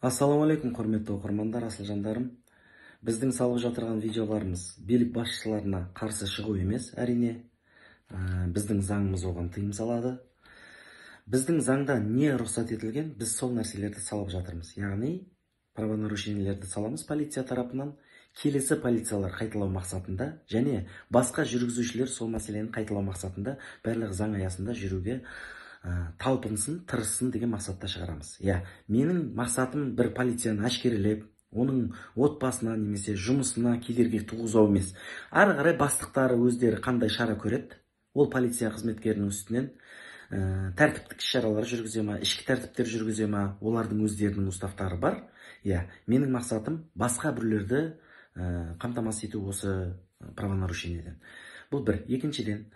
ассалаумағалейкум құрметті оқырмандар асыл жандарым біздің салып жатырған видеоларымыз билік басшыларына қарсы шығу емес әрине. Ә, біздің заңымыз оған тыйым салады. Біздің заңда не рұқсат етілген біз сол нәрселерді салып жатырмыз. Яғни правонарушениелерді саламыз полиция тарапынан. Келесі полициялар қайталау мақсатында және басқа жүргізушілер сол мәселені қайталау мақсатында барлық заң аясында жүруге ә, талпынсын тырыссын деген мақсатта шығарамыз. Иә менің мақсатым бір полицияны әшкерелеп оның отбасына немесе жұмысына кедергі туғызу емес. Ары қарай бастықтары өздері қандай шара көреді ол полиция қызметкерінің үстінен ә, тәртіптік іс шаралар жүргізе ма ішкі тәртіптер жүргізе ма олардың өздерінің уставтары бар. Иә менің мақсатым басқа біреулерді ә, қамтамасыз ету осы правонарушениеден. Бұл бір. Екіншіден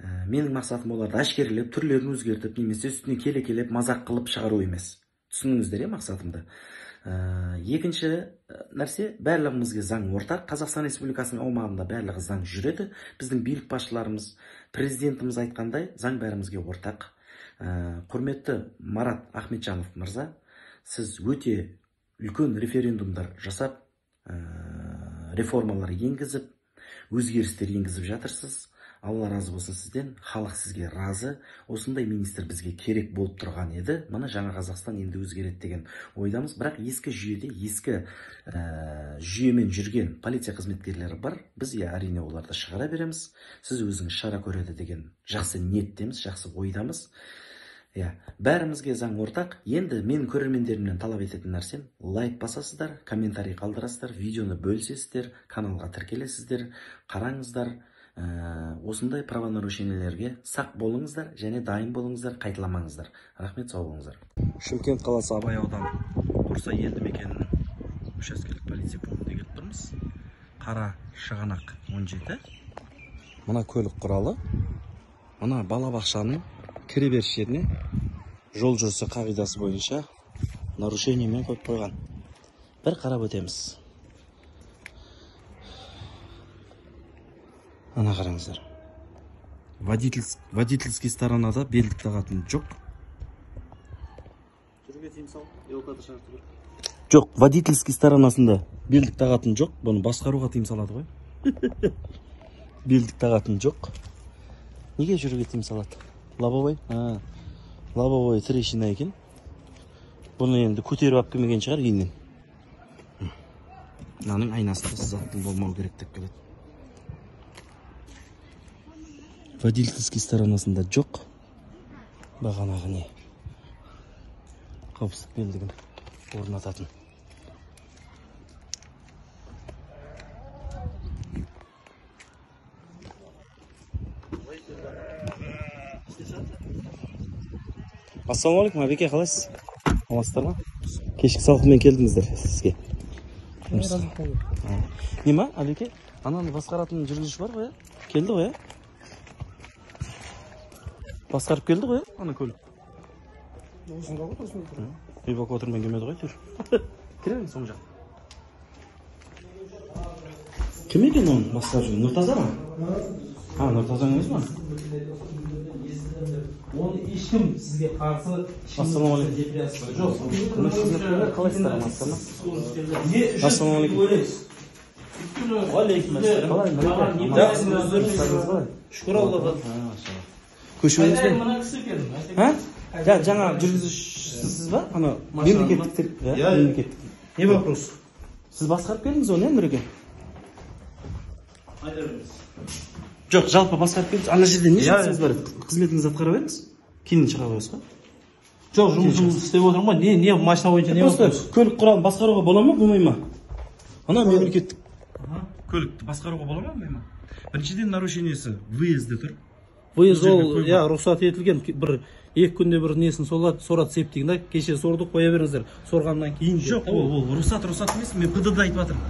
ә, менің мақсатым оларды әшкерелеп түрлерін өзгертіп немесе үстіне келе келеп мазақ қылып шығару емес. Түсіндіңіздер иә мақсатымды? Ә, екінші нәрсе барлығымызға заң ортақ. Қазақстан республикасының аумағында барлығы заң жүреді. Біздің билік басшыларымыз президентіміз айтқандай заң бәрімізге ортақ. Ә, құрметті марат ахметжанов мырза сіз өте үлкен референдумдар жасап ә, реформалар енгізіп өзгерістер енгізіп жатырсыз. Алла разы болсын сізден халық сізге разы. Осындай министр бізге керек болып тұрған еді. Мына жаңа қазақстан енді өзгереді деген ойдамыз. Бірақ ескі жүйеде ескі ә, жүйемен жүрген полиция қызметкерлері бар. Біз иә әрине оларды шығара береміз. Сіз өзіңіз шара көреді деген жақсы ниеттеміз жақсы ойдамыз. Иә бәрімізге заң ортақ. Енді мен көрермендерімнен талап ететін нәрсем лайк басасыздар комментарий қалдырасыздар видеоны бөлісесіздер каналға тіркелесіздер қараңыздар. Ә, осындай правонарушениелерге сақ болыңыздар және дайын болыңыздар қайталамаңыздар. Рахмет сау болыңыздар. Шымкент қаласы абай ауданы. Құрсай елді мекенінің учаскелік полиция пунктіне келіп тұрмыз. Қара шығанақ 17 мына көлік құралы. Мына балабақшаның кіреберіс жеріне жол жүрісі қағидасы бойынша нарушениемен қойып қойған. Бір қарап өтеміз. Ана қараңыздар. Водительский сторонада белдік тағатын жоқ. Жүруге тыйым салып эвакуатор шақырту керек жоқ водительский сторонасында белдік тағатын жоқ. Бұны басқаруға тыйым салады ғой. Белдік тағатын жоқ. Неге жүруге тыйым салады? Лобовой? Лобовой трещина екен. Бұны енді көтеріп алып келмеген шығар үйінен мынаның айнасында сызаттың болмау керек деп келеді. Водительский сторонасында жоқ. Бағанағы не қауіпсіздік белдігін орнататын. Ассалаумағалейкум әбеке қалайсыз? Амансыздар ма? Кешкі салқынмен келдіңіздер сізге. Не ма әбеке ананы басқаратын жүргізуші бар ғой иә келді ғой иә басқарып келді ғой ана көлік. Осында ғой осында эвакуатормен келмеді ғой жүр кіре беріңіз оң жақ. Кім екен оны басқарып жүрген нұртаза ма? А нұртазаның өзі ма? Оны ешкім сізге қарсы ассалаумағалейкум жоқ қалайсыздар Ассалаумағалейкум. уағалейкум ассалам. маған қалай? шүкір аллаға. Көшуіңіз бе мына кісі екен а жа жаңа жүргізушісіз ба ана мемлекеттік иә Иә. мемлекеттік не вопрос сіз басқарып келдіңіз оны иә нұреке айта беріңіз жоқ жалпы басқарып келдіңіз ана жерде не жұмысыңыз бар еді қызметіңізді атқара беріңіз кейін шыға қоясыз ғой жоқ жұмысымды істеп отырмын ғой не не машина бойынша не просто көлік құралын басқаруға бола ма болмай ма ана мемлекеттік көлікті басқаруға бола ма болмай ма біріншіден нарушениесі выезде тұр выезд ол иә рұқсат етілген. Бір екі күнде бір несін солады сорады септигін да кеше сордық қоя беріңіздер. Сорғаннан кейін жоқ ол ол рұқсат рұқсат емес мен пдд айтып жатырмын.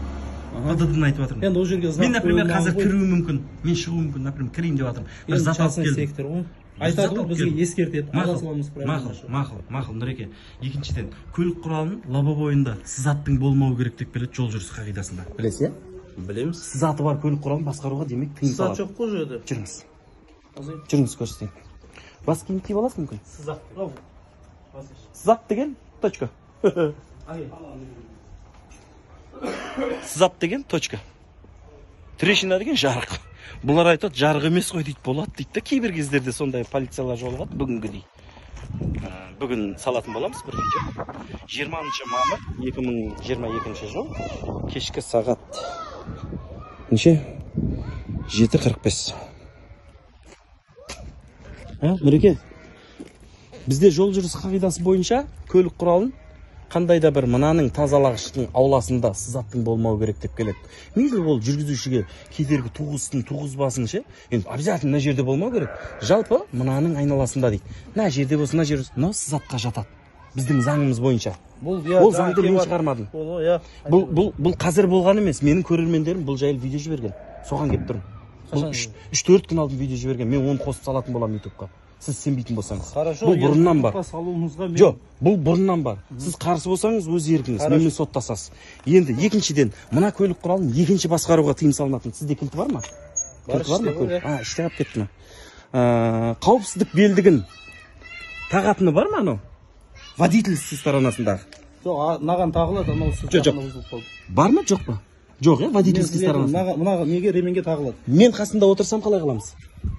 Пдд ны айтып жатырмын. Енді ол жерге мен например қазір кіруім мүмкін мен шығуым мүмкін например кірейін деп жатырмын. Бір зат алып келдім. сектор ғой. Айтады ғой бізге ескертеді. Ала мақұл саламыз мақұл мақұл мақұл нұреке. Екіншіден көлік құралының лобовойында сызаттың болмауы керек деп келеді жол жүрісі қағидасында. Білесіз иә? Білеміз. Сызаты бар көлік құралын басқаруға демек тыйым сызат салады. жоқ қой ол жерде жүріңіз жүріңіз көрсетейін бас киім киіп аласыз мүмкін сызат ау сызат деген точка. Сызап деген точка. Трещина деген жарық. Бұлар айтады жарық емес қой дейді болады дейді да кейбір кездерде сондай полициялар жолығады. Бүгінгідей Ә, бүгін салатын боламыз бір видео жиырманыншы мамыр екі мың жиырма екінші жыл кешкі сағат. Неше? Жеті қырық бес. Нұреке бізде жол жүріс қағидасы бойынша көлік құралын қандай да бір мынаның тазалағыштың ауласында сызаттың болмау керек деп келеді. Мейлі ол жүргізушіге кедергі туғызсын туғызбасын ше енді обязательно мына жерде болмау керек. Жалпы мынаның айналасында дейді. Мына жерде болсын мына жерде мынау сызатқа жатады біздің заңымыз бойынша. Бұл иә ол заңды мен шығармадым. Иә бұл бұл бұл қазір болған емес. Менің көрермендерім бұл жайлы видео жіберген. Соған келіп тұрмын. Бұл үш үш төрт күн алдын видео жіберген мен оны қосып салатын боламын ютубқа. Сіз сенбейтін болсаңыз. Хорошо бұл бұрыннан бар. мен жоқ бұл бұрыннан бар. Сіз қарсы болсаңыз өз еркіңіз. Менімен соттасасыз. Енді екіншіден мына көлік құралын екінші басқаруға тыйым салынатын сізде кілті бар ма? Кілті бар ма көлік? а іште қалып кетті ма Ә, қауіпсіздік белдігін тағатыны бар ма анау? Водительский сторонасындағы жоқ мынаған тағылады анау Жоқ, жоқ. бар ма? Жоқ па? Жоқ иә водительский мынаға неге ременге тағылады? Мен қасында отырсам қалай қыламыз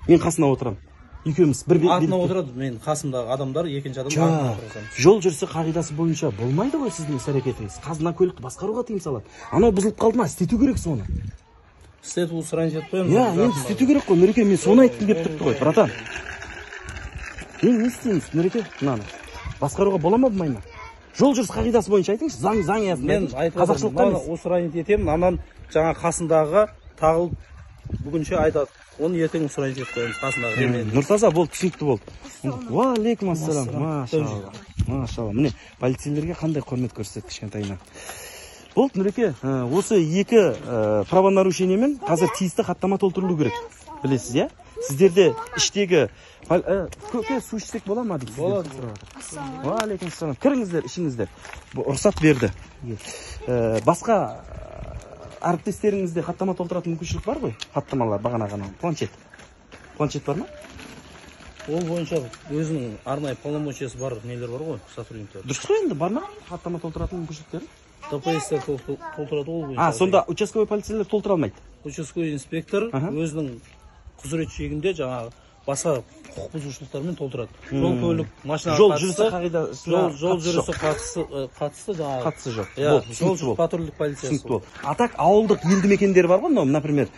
мен қасына отырамын екеуміз бір артына отырады мен қасымдағы адамдар екінші адам жол жүрісі қағидасы бойынша болмайды ғой сіздің іс әрекетіңіз. Қазына көлікті басқаруға тыйым салады. Анау бұзылып қалды ма? істету керексіз оны істетіп ол сұрайын жетіп қоямыз иә енді істету керек қой нұреке мен соны айтқым келіп тұрды ғой братан. Енді не істейміз нұреке? Мынаны. Басқаруға бола ма болмай ма? Жол жүріс қағидасы бойынша айтыңызшы заң заң аясында мен қазақшылыққа емес осы район етемін анан жаңа қасындағы тағылып бүгінше айтады оны ертең сұрайын жетіп қоямыз қасындағы нұртаза болды түсінікті болды. Уағалейкум ассалам. Машалла машалла. Міне полицейлерге қандай құрмет көрсетеді кішкентайынан? Болды нұреке ә, осы екі ә, правонарушениемен қазір тиісті хаттама толтырылу керек. Білесіз иә? Сіздерде іштегі ә, көке су ішсек бола ма дейді Болады. ассалам кіріңіздер ішіңіздер. Рұқсат берді. Ә, басқа ә, әріптестеріңізде хаттама толтыратын мүмкіншілік бар ғой? Хаттамалар бағана ғана. Планшет. Планшет бар ма? Ол бойынша өзінің арнайы полномочиясы бар нелер бар ғой сотрудниктер. Дұрыс қой енді бар ма хаттама толтыратын мүмкіншіліктері? Дпстер толтырады ол бойынша. А сонда участковый полицейлер толтыра алмайды? Участковый инспектор өзінің құзырет шегінде жаңағы басқа құқық бұзушылықтармен толтырады. Жол көлік машинаға жол қатысты- жүрісі қағидасына жол жол жүрісі жоқ. қатысы жаңағы. Қатысы жоқ. Иә жол патрульдік полициясы. Түсінікті болды. А так ауылдық елді мекендер бар ғой мынау например.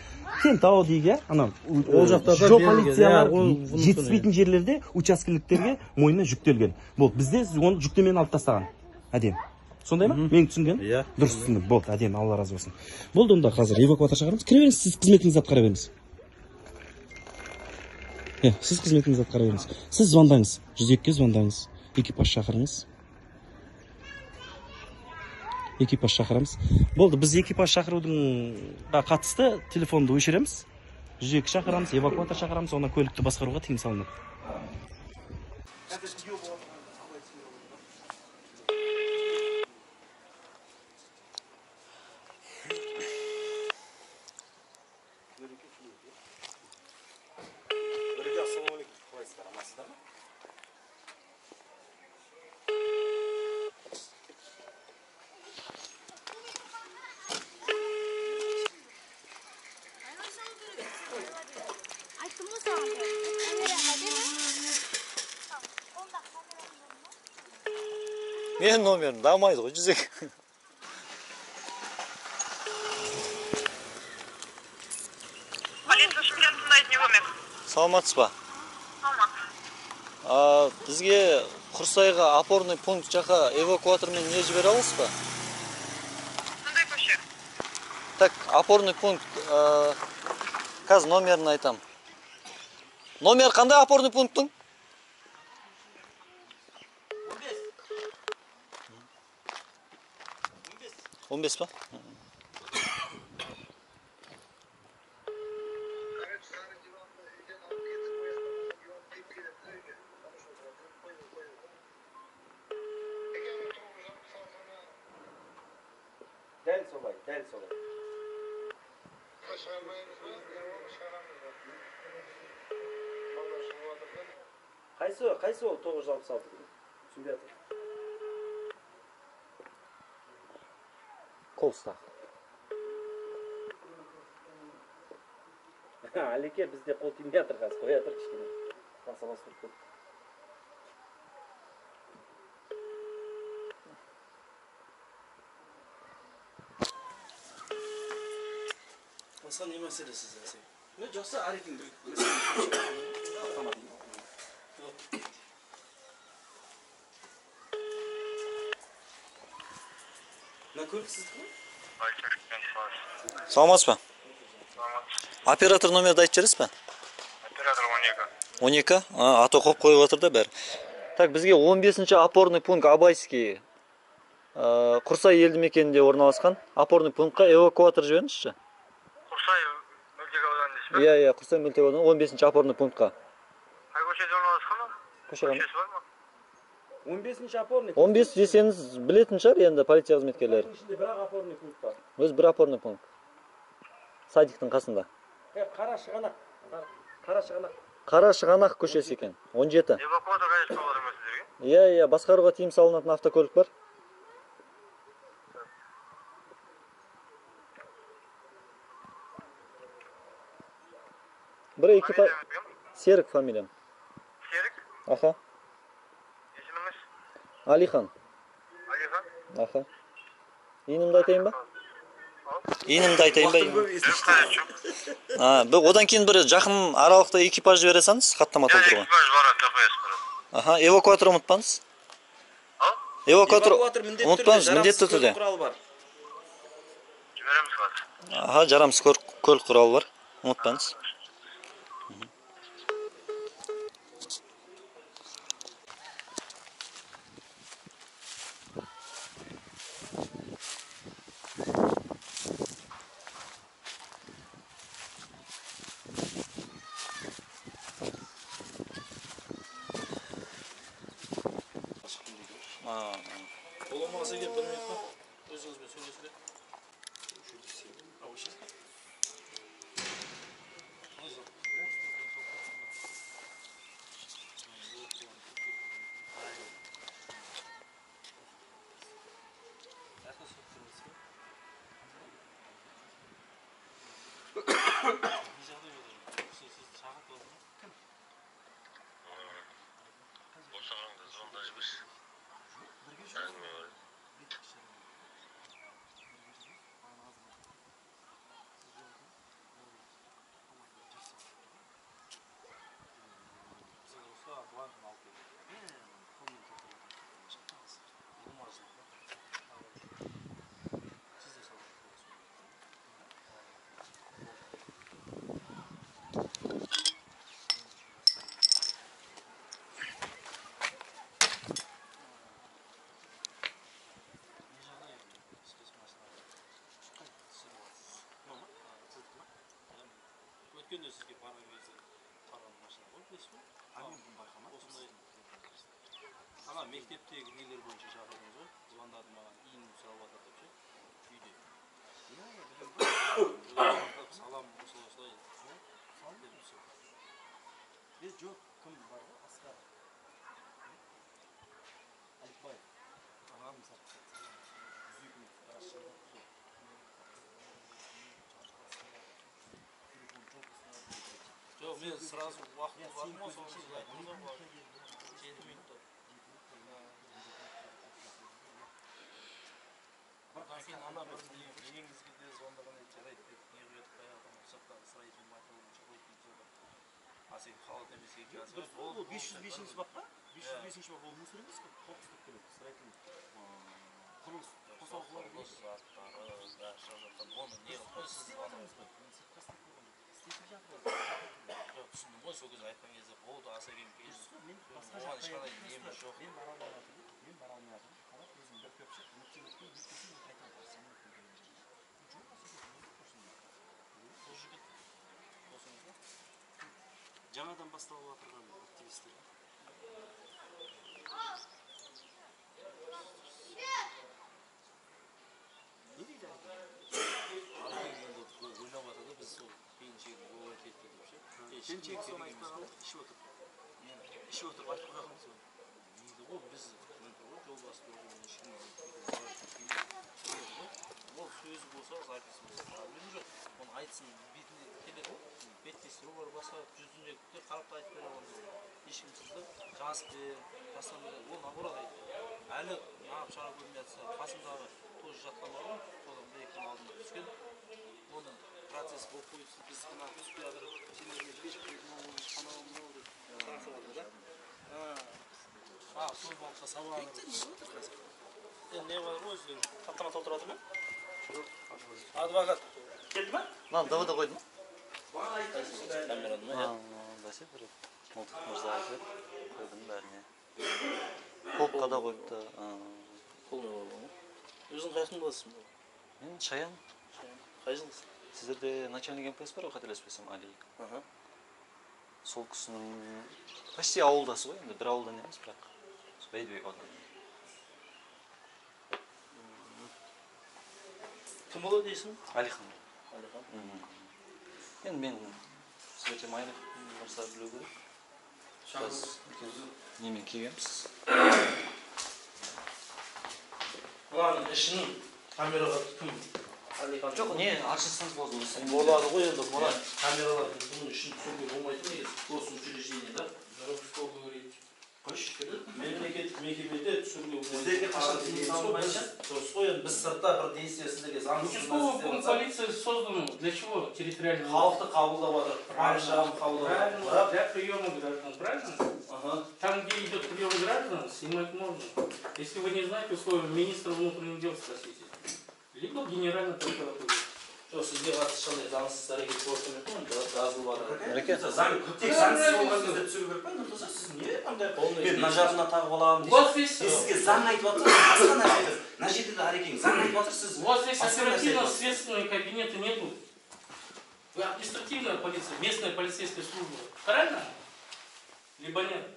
Кентау дейік иә? Анау Ол жақтарда жол полициялар иә, жетіспейтін жерлерде учаскеліктерге мойнына жүктелген. Болды бізде сіз оны жүктемені алып тастаған. Әдемі. Сондай ма? Менің түсінгенім Иә. дұрыс түсіндім болды әдемі алла разы болсын. Болды онда қазір эвакуатор шақырамыз. Кіре беріңіз сіз қызметіңізді атқара беріңіз. Иә сіз қызметіңізді атқара беріңіз сіз звондаңыз. Жүз екіге звондаңыз. Экипаж шақырыңыз. Экипаж шақырамыз. Болды біз экипаж шақырудыңға қатысты телефонды өшіреміз. Жүз екі шақырамыз эвакуатор шақырамыз оны көлікті басқаруға тыйым салынады айттым ғой саған камераға деді онда менің номерім дамайды ғой жүз екі полиция шымкентінде не көмек саламатсыз ба саламат бізге құрсайға опорный пункт жаққа эвакуатормен не жібере аласыз ба қандай көше так опорный пункт қазір номерін айтам номер қандай опорный пункттың он бес па дәл солай дәл солай қайсы қайсы ол тоғыз жүз алпыс алты түсінбей жатырмын қол ұста алеке бізде қол тимей жатыр қазір қоя тұр кішкене басалас тұрып кетті Басқа не мәселесі сізде? не жақсы алекең мына көлік сіздікі ма саламатсыз ба? Оператор номерді айтып жібересіз ба Оператор 12. он екі а, ато қойып қойып отыр да бәрі так бізге 15 опорный пункт абайский ә, құрсай елді мекенінде орналасқан опорный пунктқа эвакуатор жіберіңізші Құрсай мөлтек ауданы дейсіз ба? иә иә құрсай мөлтек ауданы 15 опорный пунктқа Қай көшеде орналасқан ол? көше? Көшесі бар ма? 15 опорный 15 десеңіз білетін шығар енді полиция қызметкерлері ішінде бір ақ опорный пункт бар өзі бір опорный пункт садиктің қасында қара шығанақ қара шығанақ қара шығанақ көшесі екен 17 Эвакуатор қажет болып жатыр ма сіздерге? иә иә басқаруға тыйым салынатын автокөлік бар. Бір экипаж серік фамилиям Серік? аха. Есіміңіз? алихан. Алихан? аха. Иінімді айтайын ба? Иінімді айтайын ба а, одан кейін бір жақын аралықта экипаж жібере салыңыз хаттама Иә, толтыруға экипаж барады, аха эвакуатор ұмытпаңыз. Эвакуатор ұмытпаңыз міндетті түрде. көлік құралы бар. Жібереміз қазір. аха жарамсыз көлік құралы бар. Ұмытпаңыз. Өткенде сізге барған кезде қараған машина ғой білесіз бе осындай ана мектептегі нелер бойынша шақырдыңыз ғой? Звондады маған иін сұрап жатыр деп ше? Үйде. Салам осылай осылай. Дедім сол е жоқ кім бар ғой асқар әліпбаев ағам жоқ мен сразу сіз айттыңыз ғой маған. жеті минутта кейін ана бір жеңгізге де звондаған еді жарайды деп не қояды баяғыдан бойынша қойып дейді а сен емес екен ол бес жүз бесінші бап па бес жүз бесінші бап ол мусор емес қой қоқыс деп келеді строительный құрылыс қосалқылар бәрі шығып жатқан оны не қылып қойсыз анау жоқ түсіндім ғой сол кезде айтқан кезде болды жаңадан басталып активистер. келіншек соны айтпай ішіп отырып мен ішіп отырып айтып қойғанбыз оны дейді ғой біз жол ол сөзі болса болса жоқ оны айтсын бетіне келеді ғой бар басқа жүзіндегілер қарап та айтып бере аламыз жазып бер ол наоборот әлі неғып шара көрмей жатса қасымдағы тоже жатқан бар ғой содан бір екі оны процесс болып қойып біз мына түспей жатыр мынау анау мынау деп тартып жатыр да а сол балыққа не бар ғой өздері хаттама толтырып жатыр ма адвокат келді ма мынаны двд қойды ма камераны ма А, бәсе бір мылтық мырза айтып қойдым бәріне полкқа да қойыпты өзің қай жылдасың мен шаян қай жылдасың сіздерде начальник мпс бар ғой қателеспесем али аха сол кісінің почти ауылдасы ғой енді бір ауылдан емес бірақ бәйдібек ауданы кім болады дейсің әлихан әлихан енді мен сіздерде майлық мырза білу керек біз немен келгенбіз мынаның ішін камераға кім жоқ не ашылсаңыз болады осы болады ғой енді мына камералар бұның ішін түсіруге болмайды негізі госучреждение да Что говорить? қойшы мемлекеттік мекемеде түсіруге Сіздерге қашан тыйым салынбайынша? дұрыс қой енді біз сыртта бір действие сіздерге заңсыз Участковый пункт полиции создан для чего? Территориальный халықты қабылдап жатыр паршағын қабылдап жатыр для приема граждан, правильно? ага Там, где идет прием граждан, снимать можно. Если вы не знаете условия министра внутренних дел, спросите. Либо генеральной прокуратуры. жоқ сізге қатысты ешқандай заңсыз әрекет енді жазылып жатыр заң тек заңсыз болған кезде түсіру керек па нұртаза сіз не андай мен мына жағына тағып аламын У вас э, сізге заң айтып жатыр басқа нәрсе айтасыз мына жерде де әрекең заң айтып жатыр сіз у вас айтып жатырсыз. оперативно-следственные кабинеты нету. Вы административная полиция, местная полицейская служба. Правильно? Либо нет?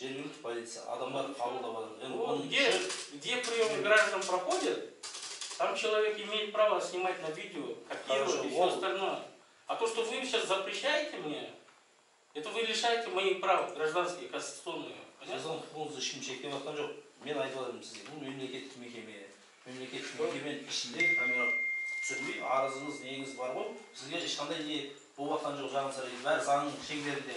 жергілікті полиция. Адамдарды қабылдап жатыр где, где приемы граждан проходят, там человек имеет право снимать на видео, копировать Хорошо, и все вот. остальное. А то, что вы сейчас запрещаете мне, это вы лишаете моих прав гражданские, конституционные. Понятно? сіздің құқығыңызды ешкім шектеп жатқан жоқ мен айтып жатырмын сізге бұл мемлекеттік мекеме мемлекеттік мекеменің ішінде камера түсірмей арызыңыз неңіз бар ғой сізге ешқандай не болып жатқан жоқ жағын сұрайды бәрі заңның шеңберінде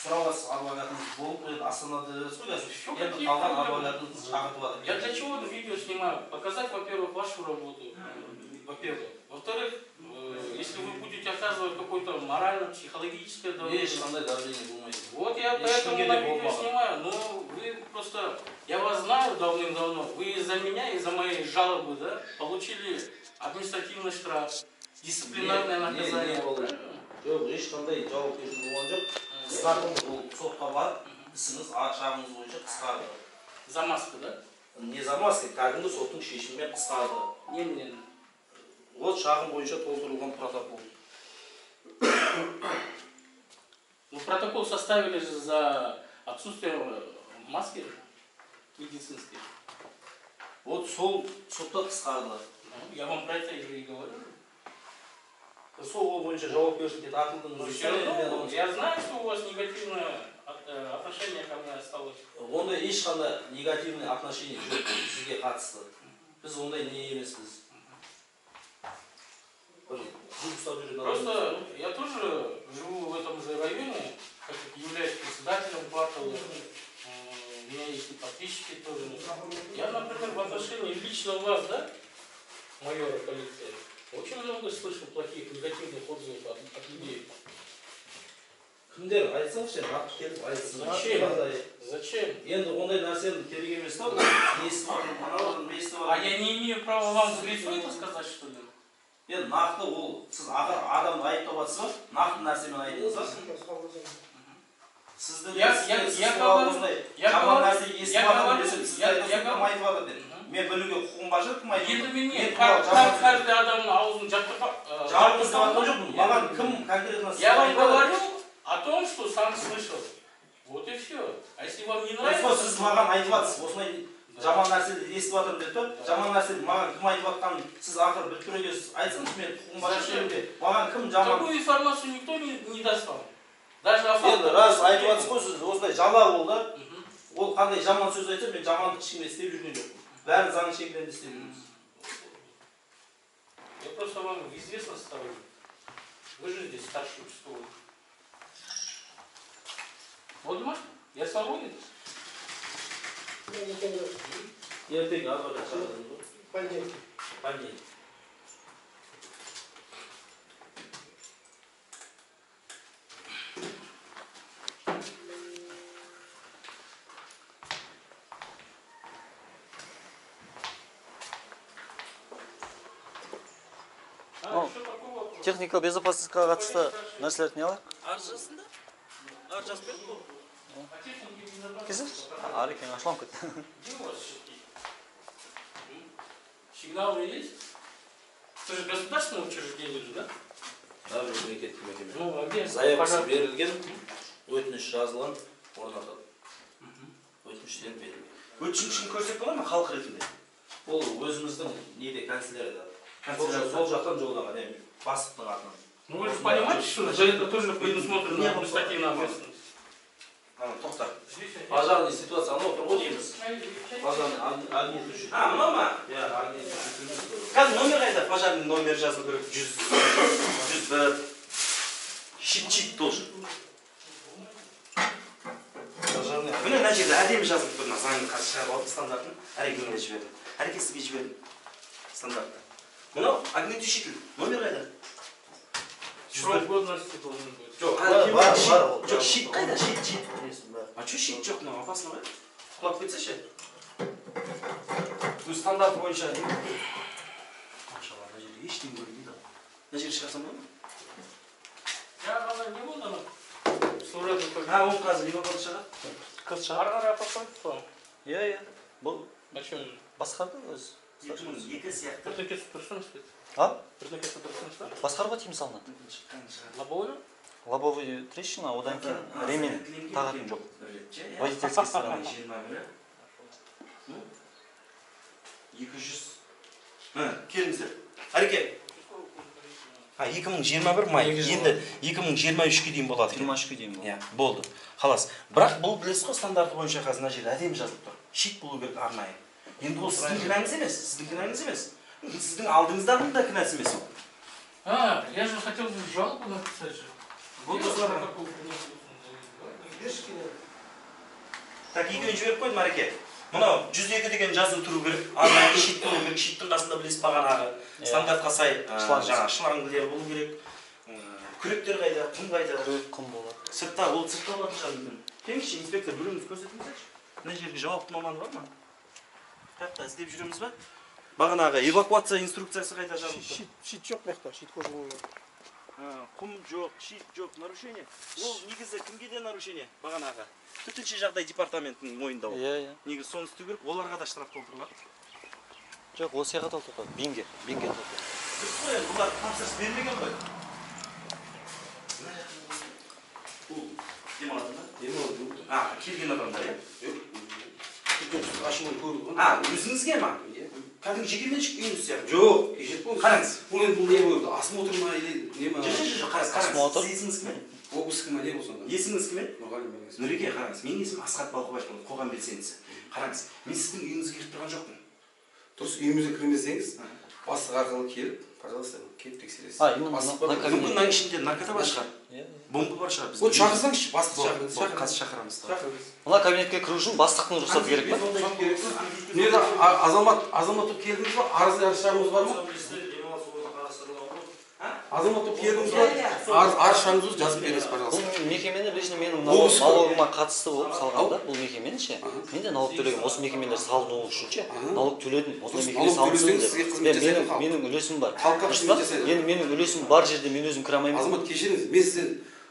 сұрап аласыз адвокатыңыз болып енді астанада дедіңіз ғой Еще қазір енді какие қалған проблемы? адвокатыңызды шақыртып Я жатыр для чего это видео снимаю? Показать, во-первых, вашу работу, во-первых. Во-вторых, э, если вы будете оказывать какое-то морально-психологическое давление, ешқандай давление болмайды Вот я Есть поэтому люди на где-то видео Волгоград. снимаю. Но вы просто, я вас знаю давным-давно, вы из-за меня, из-за моей жалобы, да, получили административный штраф, дисциплинарное Не- не- наказание. не болды. Правильно? жоқ ешқандай жауапкершілік болған жоқ қысқартылды бұл сотқа барып ісіңіз шағыңыз бойынша қысқарды За маску, да? не замазка кәдімгі соттың шешімімен қысқарды Не мне. вот шағым бойынша толтырылған протокол Ну, протокол составили же за отсутствие э, маски медицинской. вот сол сотта қысқарды Ну, я вам про это и говорю. сол бойынша жауапкершілікке тартылдыңыз Но дейсіз все ғой, равно, енді я знаю, что у вас негативное от- э, отношение ко мне осталось. ондай ешқандай негативный отношение жоқ сізге қатысты біз ондай не емеспіз бір жүк ұстап жүрген Просто адамбыз. я тоже живу в этом же районе, как и являюсь председателем квартала. М, У меня есть и подписчики тоже. Я, например, в отношении лично вас, да, майора полиции, очень много слышу плохих, негативных отзывов от, от людей. кімдер айтсаңызшы енді аты келіп айтсын Зачем? Аты Зачем? енді ондай нәрсені керек емес та ол естіп отырмын анау естіп А отырмын я не имею права вам в лицо это сказать, что ли? енді нақты ол сіз ағар адамды айыптап жатсыз ба нақты нәрсемен айтыңыз да сізді жаман нәрсе десем кім айтып жатыр деп мен білуге құқығым бар шығар кім айтып Енді мен сөз- каждый адамның аузын жаттырма жауап іздеп жатқан жоқпын маған кім конкретно Я вам говорю о том, что сам слышал. Вот и все. А если вам не нравится... сіз маған айтып жатсыз осындай жаман нәрсені естіп жатырмын деп тұр жаман нәрсені маған кім айтып жатқанын сіз ақыры біліп тұр екенсіз айтсаңыз мен құқығым бар маған кім жаман Такую информацию никто не, не даст вам. Даже о енді фактах. рас айтып жатсыз ғой сіз осындай жала болды Мгм. ол қандай жаман сөз айтса мен жамандық ешкімге істеп жүрген жоқпын бәрін заң шеңберінде істеп жүрміз Я просто вам в известность ставлю. Вы же здесь старший участковый. Болды ма? Я свободен? ертең адвокат шақырдыңыз ғой Такого? техника безопасностьқа қатысты нәрселерді не алайық арыз жазсын да арыз жазып берді ғой келсеңші ары екен ашуланып кетті? Сигналы есть? Это же государственное учреждение же, да? да мемлекеттік мекеме Ну, а где? заявкасы берілген өтініш жазылған орнатады өтініштер берілген өтінішін көрсек бола ма халық ретінде ол өзіміздің неде канцелярияда канцелярия сол жақтан жолдаған иә бастықтың атынан Ну, вы же понимаете, что за это тоже предусмотрено Не, административная ответственность. тоқтар опять- пожарный ситуация анау тұр ғой дейміз пожарный а мынау ма иә қазір номер қайда пожарный номер жазу керек жүз жүз бір щит щит должен пожарный. Міне мына жерде әдемі жазылып тұр мына заңның қазір шығарып алдым стандартын әрекетіне жібердім жібердім стандартты мынау огнетушитель. Номер қайда Срок годности должен быть. жоқ ол. жоқ щит? қайда щит? щит а че щит жоқ мынау опасно ғой құлап кетсе ше бұл стандарт бойынша машалла мына жерде ештеңе көрінбейді мына жерге шығарсам болады ма Я она не буду, но сурету а оны қазір лимонад шығар қыз Ары қарай апарсаңыз сол. иә иә бұл басқарды өзі екі мың екі сияқты. А? Істеді. басқаруға тыйым салынады. Лобовой? лобовой трещина одан кейін ремень тағатын жоқ. водительский сторона жиырма бірі. Екі жүз. Келіңіздер. Әреке а екі мың жиырма бір май. Енді екі мың жиырма үшке дейін болады. жиырма үшке дейін иә болды. Халас. Бірақ бұл білесіз ғой стандарты бойынша қазір мына жерде әдемі жазылып тұр. Щит болу керек арнайы. Енді ол сіздің кінәңіз емес сіздің кінәңіз емес сіздің алдыңыздағының да кінәсі емес ол А, я же хотел жалобу написать же. Принесли? так екеуін жіберіп қойдым әреке мынау жүз екі деген жазу тұру керек арнайы щит болу керек щиттің қасында білесіз бағанағы стандартқа сай жаңағы шлангілер болу керек күректер қайда құм қайда күрек құм болады сыртта ол сыртта болатын шығар мүмкін келіңізші инспектор біреуіңіз көрсетіңіздерші мына жерге жауапты маман бар ма жақта іздеп жүреміз ба? Бағанағы эвакуация инструкциясы қайда жазылып тұр Щит, жоқ мына жақта, щит құм жоқ щит жоқ нарушение? Ол негізі кімге де нарушение? Бағанағы төтенше жағдай департаментінің мойнында ол иә иә. Негізі соны істеу керек оларға да штраф толтырылады. Жоқ ол сияққа толтырды бинге бинге дұрыс қой енді бұлар тапсырыс бермеген ғой. Бұл демалатын ба Демалды. а келген адамдар иә? Жоқ, ашылған көрді ғой. а өзіңізге ма Иә. кәдімгі жекеменшік үйіңіз сияқты Жоқ, кешіріп қойыңыз. қараңыз Бұл енді бұл не болды? Осмотр ма или не ма? жоқ жоқ жоқ қараңыз Осмотр. қараңыз сіз есіміңіз кім Обыск ма не болса есіміңіз кім еді Нұрғали нұреке қараңыз менің есімім асхат балқыбаев қоғам белсендісі қараңыз мен сіздің үйіңізге кіріп тұрған жоқпын Дұрыс үйімізге кірмесеңіз, бастық арқылы келіп, пожалуйста, келіп тексересіз. А, именно мүмкін мынаның ішінде наркота бар шығар бомба бар шығар Вот шақырсаңызшы, бастық Шақыр- шақырыңыз. қазір шақырамыз мына кабинетке кіру үшін бастықтың рұқсаты керек па азамат, азамат болып келдіңіз ба? Арыз арыз бар ма? Азамат болып келдіңіз ба? Арыз жазып бересіз, пожалуйста. бұл мекемені лично менің налогыма қатысты болып салғанда бұл мекемені ше мен де налог төлегенмін осы мекемелер салыну үшін ше налог төледім осындай мекеме салынсын деп менің үлесім бар Халыққа дұрыс қызмет па жасайды. енді менің үлесім бар жерде мен өзім кіре алмаймын? Азамат кешіріңіз, мен сізден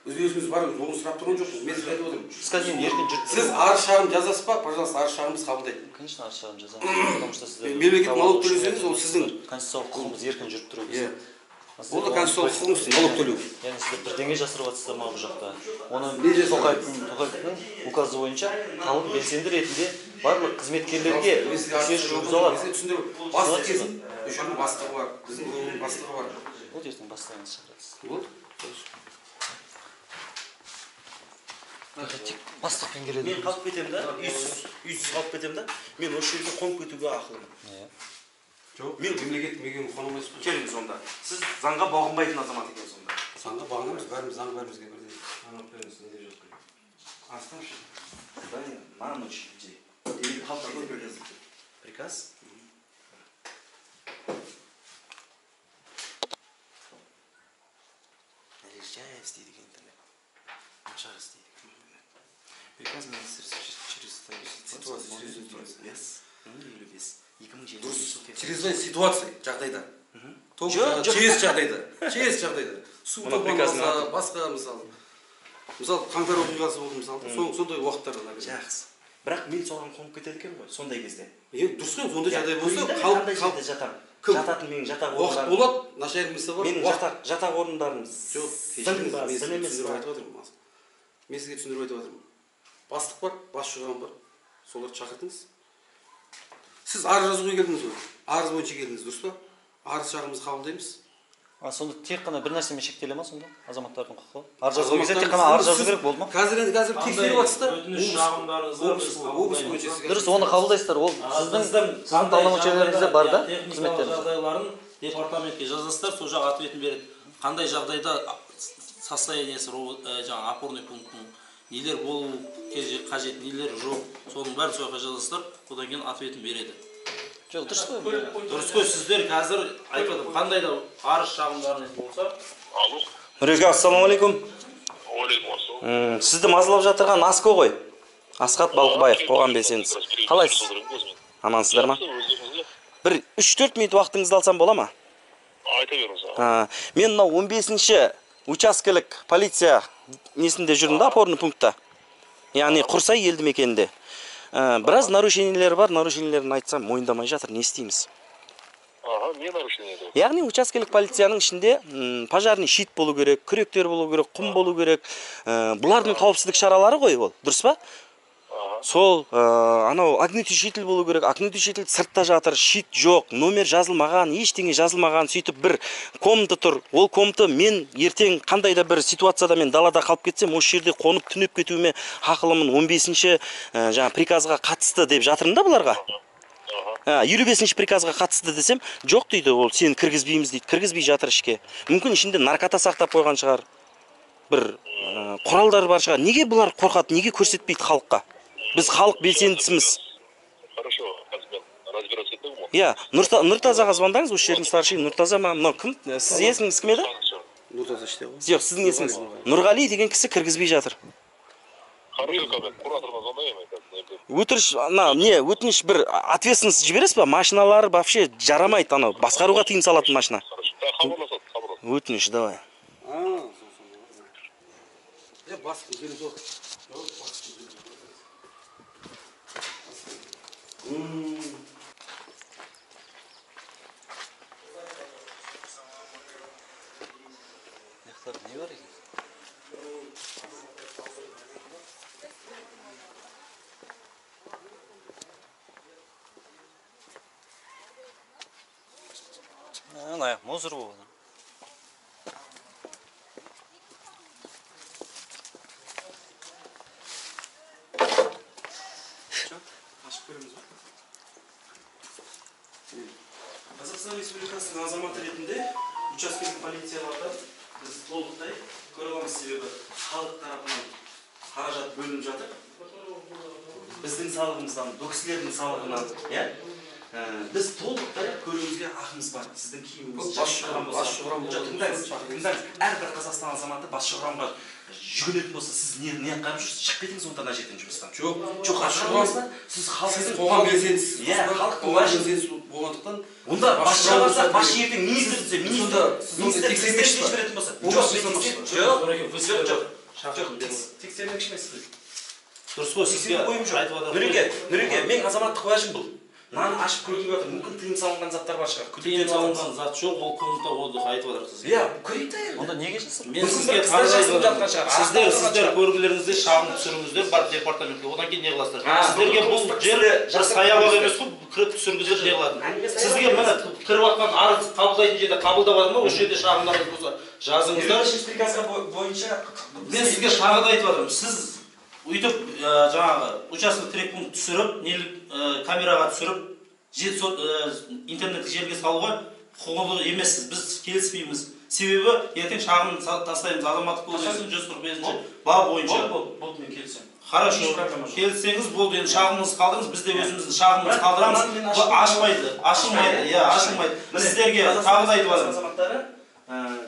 өз өзіңіз бар жолын сұрап тұрған жоқпын. Мен сізге айтып отырмын. дейін еркін жүріп Сіз арыз шағым жазасыз ба? Пожалуйста, арыз шағымды қабылдайды. конечно арыз шағым жазамын потому что сіздер Мемлекет налог төлесеңіз, ол сіздің конституциялық құқығымыз еркін жүріп тұру Иә. Ол да конституциялық құқығыңыз налог төлеу. яғни сіздер бірдеңе жасырып жатсыздар ма бұл жақта? Оны тоқаевтың тоқаевтың указы бойынша халық белсенді ретінде барлық қызметкерлерге тексеріс жүргізе алады. Бастық. Осы жердің бастығы бар, біздің өңірдің бастығы бар. ол ертең бастығыңыз шақырасыз Вот. тек бастықпен келеді. Мен қалып кетемін да үйсіз үйсіз қалып кетемін да мен осы жерге қонып кетуге ақылым. Иә. Жоқ, мен мемлекеттік мекеме қона алмайсыз ғой. келіңіз онда сіз заңға бағынбайтын азамат екенсіз онда заңға бағынамыз бәріміз заң бәрімізге бірдей Оставши. На ночь людей. Приказ? Интернет. Нашар істейді. Приказ министрства через без. Екі мың бесінші жылы. чрезвычайный ситуация жағдайда Жоқ, жоқ. чез жағдайда чез жағдайда су алды. басқа мысалы мысалы қаңтар оқиғасы болды мысалы сол- сондай уақыттарда. Жақсы. Бірақ мен соған қонып кетеді екен ғой, сондай кезде. е дұрыс қой сондай жағдай болса қандай жерде жатамын. кім? Жататын менің жатақ уақыт болады начальница бар Менің уақыт жатақ жатақ орындарым жоқ мен сізге емес түсіндіріп айтып жатырмын мен сізге түсіндіріп айтып жатырмын бастық бар бас жуған бар соларды шақыртыңыз сіз арыз жазуға келдіңіз ғой. Арыз бойынша келдіңіз дұрыс па? Арыз шағымызды қабылдаймыз. А сонда тек қана бір нәрсемен шектеле ма сонда? Азаматтардың құқығы? Арыз жазу кезде тек қана арыз жазу керек болды ма? Қазір енді қазір тексеріп өтініш шағымдарыңызды облыс бойынша сіз дұрыс оны қабылдайсыздар. Ол сіздің полномочияларыңызда бар да? жағдайларын департаментке жазасыздар сол жақ ответін береді. Қандай жағдайда состояниесі ә, жаңағы опорный пункттың нелер болу қажет нелер жоқ. Соның бәрін сол жаққа жазасыздар одан кейін ответін береді. Жоқ дұрыс қой. Дұрыс қой сіздер қазір айтып жатырмын қандай да арыз шағымдарыңыз болса. Алло. нұреке ассалаумағалейкум Уалейкум ассалам. сізді мазалап жатырған аско ғой. Асхат балықбаев қоғам белсендісі. Қалайсыз? Амансыздар ма? Бір үш төрт минут уақытыңызды алсам бола ма? Айта беріңіз мен мынау он бесінші учаскелік полиция несінде жүрмін да опорный пунктта? Яғни құрсай елді мекенінде. Ә, біраз нарушениелер бар нарушениелерін айтсам мойындамай жатыр не істейміз? Не нарушение яғни учаскелік полицияның ішінде пожарный щит болу керек күректер болу керек құм болу керек. Ә, бұлардың қауіпсіздік шаралары ғой ол дұрыс па? Сол ә, анау огнетушитель болу керек. Огнетушитель сыртта жатыр щит жоқ номер жазылмаған ештеңе жазылмаған. Сөйтіп бір комната тұр. Ол комната мен ертең қандай да бір ситуацияда мен далада қалып кетсем осы жерде қонып түнеп кетуіме хақылымын 15 бесінші ә, жаңа приказға қатысты деп жатырмын да бұларға? Ә, елу бесінші приказға қатысты десем жоқ дейді ол сені кіргізбейміз дейді. Кіргізбей жатыр ішке. Мүмкін ішінде наркота сақтап қойған шығар. Бір ә, құралдар бар шығар. Неге бұлар қорқады? Неге көрсетпейді халыққа? Біз халық белсендісіміз. Хорошо, қазір мен разбираться етемін иә Нұрта- нұртазаға звондаңыз осы жердің старший нұртаза ма мынау кім? Сіз есіміңіз кім еді? Нұртаза іште ғой жоқ сіздің есіміңіз нұрғали. Деген кісі кіргізбей жатыр. Өтініш ана не өтініш бір ответственность жібересіз ба? Машиналары вообще жарамайды анау. Басқаруға тыйым салатын машина. Өтініш давай а сол сол е басқым келіп жоқ жоқ басқым келіп жоқ. Не бар екен ана мусор болды ашып салығымыздан бұл кісілердің салығынан иә? Ә, біз толықтай көруімізге ақымыз бар. Сіздің киіміңіз тыңдаңыз тыңдаңыз. Әрбір қазақстан азаматы бас шұғырамға жүгінетін болса сіз не не атқарып жүрсіз? Шығып кетіңіз онда ана жерден жұмыстан. Жоқ жоқ сіз халықтың қоғам белсендісісіз иә халықтың болғандықтан онда бас басшыға барса басшы ертең министр десе министр тексермекші болса Ол жоқ жоқ жоқ жоқ жоқ. текс- тексермекші емеспін дұрыс қой сізге айтып жатыр нұреке нұреке менің азаматтық уәжім бұл. Мынаны ашып көріп жатыр. Мүмкін тыйым салынған заттар бар шығар. Тыйым салынған зат жоқ ол комната отдых айтып жатыр сізге. Иә көрейік та енді. Онда неге жасыр мен сізге сіздер сіздер көргілеріңізде шағым түсіріңіздер бар департаментке одан кейін не қыласыздар? Сіздерге бұл жер бір саябақ емес қой кіріп түсіргізіп не қылатын сізге міне кіріп жатқан арыз қабылдайтын жерде қабылдап алды ма? Осы жерде шағымдарыңыз болса жазыңыздар. Бойынша мен сізге шағыда айтып жатырмын сіз өйтіп ә, жаңағы учаскелік тірек пункт түсіріп нелік ә, камераға түсіріп ә, интернеттік желіге салуға құқылы емессіз. Біз келіспейміз. Себебі ертең шағым тастаймыз. Азаматтық кодекстің жүз қырық бесінші бабы бойынша. Болды болды мен келісемін. Хорошо. Келіссеңіз болды. Енді шағымыңызды қалдырыңыз. Біз де өзіміздің шағымымызды қалдырамыз. бұл ашылмайды ашылмайды. Иә ашылмайды. Сіздерге тағы да айтып азаматтары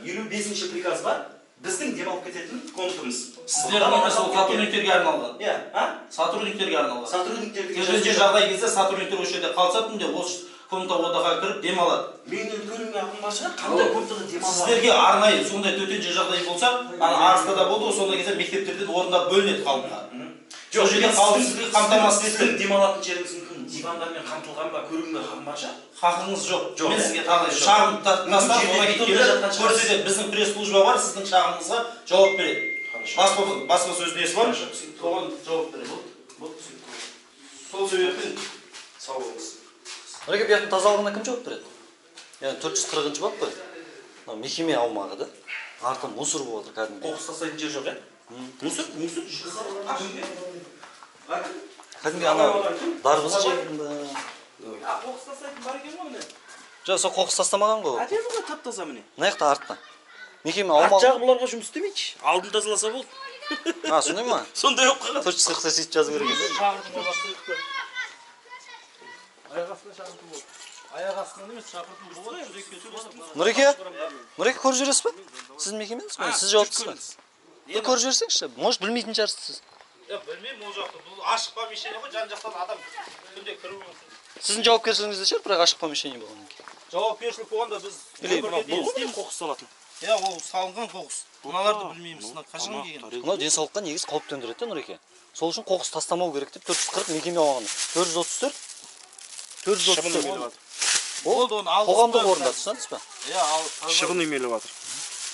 елу бесінші приказ бар. Біздің демалып кететін контурымыз. Сіздердің мысалы сотрудниктерге арналған иә а сотрудниктерге арналған сотрудниктерге төтенше жағдай келсе сотрудниктер осы жерде қалса түнде осы комната отаға кіріп демалады мен енді көруіме ақылым бар шығар қандай комнатада демалады сіздерге арнайы сондай төтенше жағдай болса ана арыста да болды ғой сондай кезде мектептерден орындар бөлінеді халыққа сол жерде қауіпсіздік қамтамасыз етіледі демалатын жеріңіз мүмкін дивандармен қамтылған ба көруіме хақым бар шығар хақыңыз жоқ Жоқ, мен иә? сізге тағы Жоқ. шағым тастап одан кейін көрсетеді біздің пресс служба бар сіздің шағымыңызға жауап береді баспасөз баспасөз несі бар соған жауап береді сол себептен сау болыңыз нұреке бұяқтың тазалығына кім жауап береді яғни төрт жүз қырқыншы бап қой мынау мекеме аумағы да арты мусор болып отыр кәдімгі қоқыс тастайтын жер жоқ иә мусор мусор кәдімгі анау дарбыз жегін ба қоқыс тастайтын бар екен ғой міне жоқ сол қоқыс тастамаған ғой әдемі ғой тап таза міне мына жақта артта мекеме арт аумағы жағы бұларға жұмыс істемейді алдын тазаласа болды. А сондай ма? Сондай болып қалған төрт жүз қырық сөйтіп жазу керек еді аяқ астына шақырту болды. Аяқ астынан емес шақырту болады нұреке? Нұреке көріп жүресіз ба сіздің мекемеңіз ғой сіз жауаптысыз. ғой бір көріп жіберсеңізші может білмейтін шығарсыз сіз. Білмеймін ол жақты бұл ашық помещение ғой жан жақтан адам күнде кіруі мүмкін сіздің жауапкершілігіңізде шығар бірақ ашық помещение болғаннан кейін. Жауапкершілік болғанда біз бұл қоқыс салатын. Иә ол салынған қоқыс мыналарды білмейміз мына қашан келген мынау денсаулыққа негізі қауіп төндіреді да нұреке. Сол үшін қоқыс тастамау керек деп төрт жүз қырық мекеме аумағында төрт жүз отыз төрт төрт жүз отыз төрт. Болды оны қоғамдық орында түсінесіз ба иә ал таза- шығын үймелеп жатыр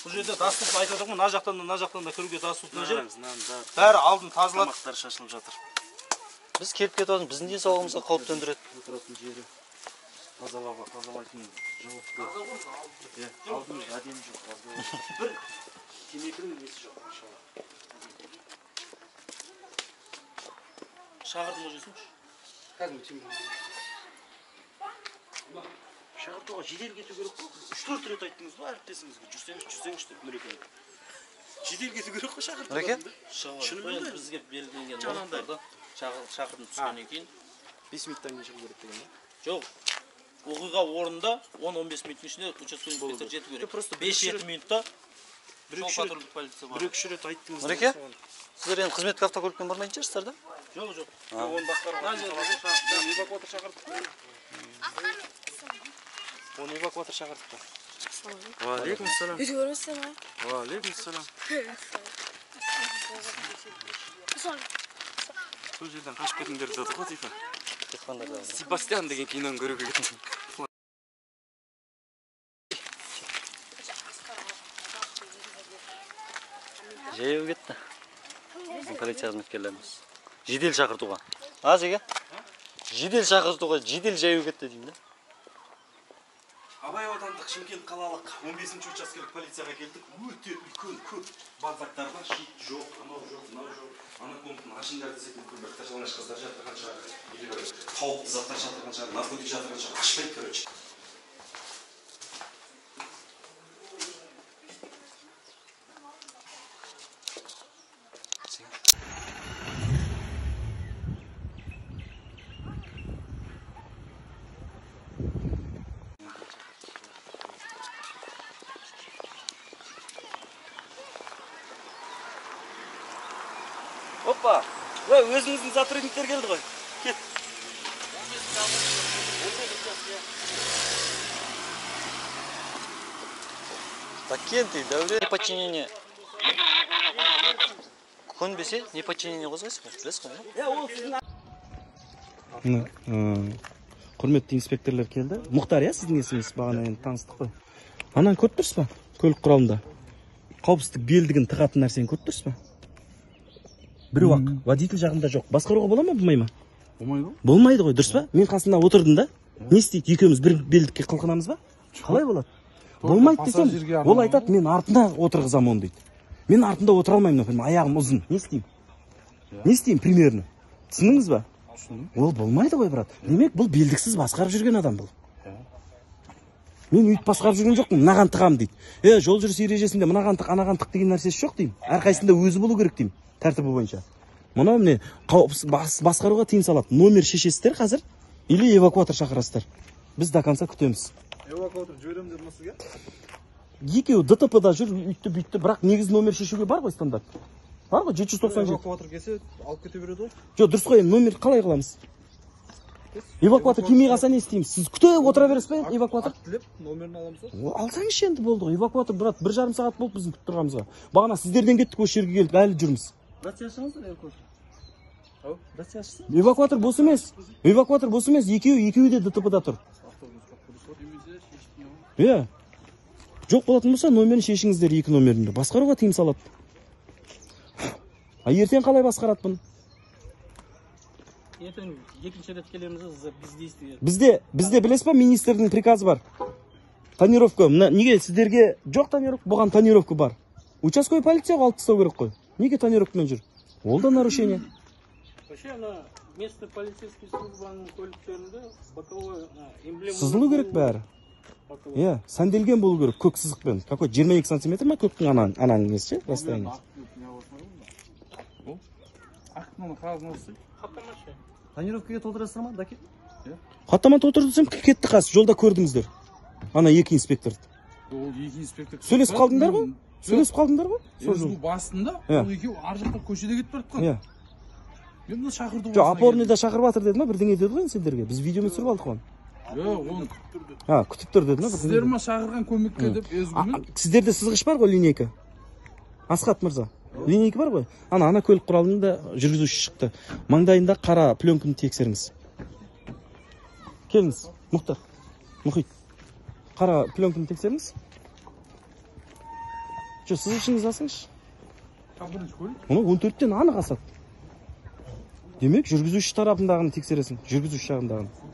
бұл жерде доступ айтып ғой мына жақтан да мына жақтан да кіруге доступный жер. Бәрі алдын тазалады тамақтар шашылып жатыр. Біз келіп кетіп жатырмыз біздің денсаулығымызға қауіп төндіреді. Отыратын жері. тазалауға тазалайтын жауапты. Иә алдын әдемі жоқ бір темекінің несі жоқ машалла. Шақырдым ғой жесеңші шақыртуға жедел кету керек қой. Үш төрт рет айттыңыз ғой әріптесіңізге. Жүрсеңіз жүрсеңізші деп нұрекеге жедел кету керек қой шақырту нұреке? шынымен бізге белгіленген уақыттарда түскеннен кейін. Бес минуттан кейін шығу керек деген жоқ. Оқиға орнында 10-15 минуттың ішінде участковый инспектор жету керек. Просто 5-7 минутта рет патрульдік полиция бар бір екі үш рет айттыңыз нұреке сіздер енді қызметтік автокөлікпен бармайтын шығарсыздар да? Жоқ жоқ. Оны эвакуатор шақырдық оны эвакуатор шақырдық та уағалейкум ассалам Sonra сол жерден қашып кетіңдер деді ғой типа диқандар да бар. себастьян деген киноны көруге кеттім жаяу кетті біздің полиция қызметкерлеріміз жедел шақыртуға а жеке жедел шақыртуға жедел жаяу кетті деймін да абай шымкент қалалық 15 учаскелік полицияға келдік. Өте үлкен көп бардактар бар шит жоқ анау жоқ мынау жоқ. Ана комнатаны ашыңдар десек мүмкін бір тыржалаңаш қыздар жатырған шығар или бір қауіпті заттар жатырған шығар наркотик жатырған шығар. Ашпайды короче опа ой өзіңіздің сотрудниктер келді ғой кет Документы, дәулет неподчинение. Көнбесе неподчинение қозғайсыз ғой, білесіз ғой, иә? құрметті инспекторлар келді. Мұхтар иә сіздің есіміңіз? Бағана енді таныстық қой. Ананы көріп тұрсыз ба? Көлік құралында. Қауіпсіздік белдігін тығатын нәрсені көріп тұрсыз ба? Біреу ақ водитель жағында жоқ. Басқаруға бола ма болмай ма? Болмайды ғой. Болмайды ғой дұрыс па? Мен қасында отырдым да. Не істейді екеуміз бір белдікке қылқынамыз ба? Қалай болады? Болмайды десем ол айтады мен артына отырғызамын оны дейді. Мен артында отыра алмаймын например аяғым ұзын не істеймін? Не істеймін примерно? Түсіндіңіз ба? Ол болмайды ғой брат. Демек бұл белдіксіз басқарып жүрген адам бұл. Мен үйтіп басқарып жүрген жоқпын мынаған тығамын дейді. Е жол жүріс ережесінде мынаған тық анаған тық деген нәрсесі жоқ деймін. Әрқайсысында өзі болу керек деймін тәртібі бойынша. Мына міне қауіпсіз бас- басқаруға тыйым салады. Номер шешесіздер қазір или эвакуатор шақырасыздар. Біз до конца күтеміз. Эвакуатор жіберемін деді ма сізге екеуі дтп да жүр үйтті бүйтті бірақ негізі номер шешуге бар ғой стандарт бар ғой жеті жүз тоқсан жеті эвакуатор келсе алып кете береді ғой жоқ дұрыс қой енді номер қалай қыламыз эвакуатор келмей қалса не істейміз сіз күтіп отыра бересіз ба енді эвакуатор ат тілеп номерін аламыз алсаңызшы енді болды ғой эвакуатор брат бір жарым сағат болды біздің күтіп тұрғанымызға бағана сіздерден кеттік осы жерге келдік әлі жүрміз рация ашыңыздар эвакуатор эвакуатор бос емес эвакуатор бос емес екеуі екеуі де дтп-да тұр иә жоқ болатын болса номерін шешіңіздер екі номерінде басқаруға тыйым салады. А ертең қалай басқарады бұны ертең екінші рет келеміз бездействие. Бізде бізде білесіз ба министрдің приказы бар. Тонировка. Мына неге сіздерге жоқ тонировка? Бұған тонировка бар. Участковый полицияға алып тастау керек қой. Неге тонировкамен жүр? Ол да нарушение. Вообще ана местный полицейский службаның көліктерінде боковой сызылу керек бәрі. Иә сәнделген болу керек көк сызықпен какой жиырма екі сантиметр ма көктің ананың ананың несі ше расстояниесі ақтың қағазын ше тонировкаға толтырасыздар ма даки хаттама толтырды десем кетті қазір жолда көрдіңіздер ана екі инспекторды ол екі инспектор сөйлесіп қалдыңдар ғой сөйлесіп қалдыңдар ғой сол өзі жол басында Иә. ол екеуі ар жақта көшеде кетіп бара жатқан иә мен мына шақырды жоқ опорныйда шақырып жатыр деді ма бірдеңе деді ғой енді сендерге біз видеомен түсіріп алдық оны жоқ оны а күтіп тұр деді ма сіздер ма шақырған көмекке деп сіздерде сызғыш бар ғой линейка асхат мырза линейка бар ғой ана ана көлік құралының да жүргізушісі шықты. Маңдайында қара пленканы тексеріңіз. Келіңіз мұхтар мұхит. Қара пленканы тексеріңіз. Жоқ сызғышыңызды алсаңызшы мына он төрттен анық асады. Демек жүргізуші тарапындағыны тексересің жүргізуші жағындағыны.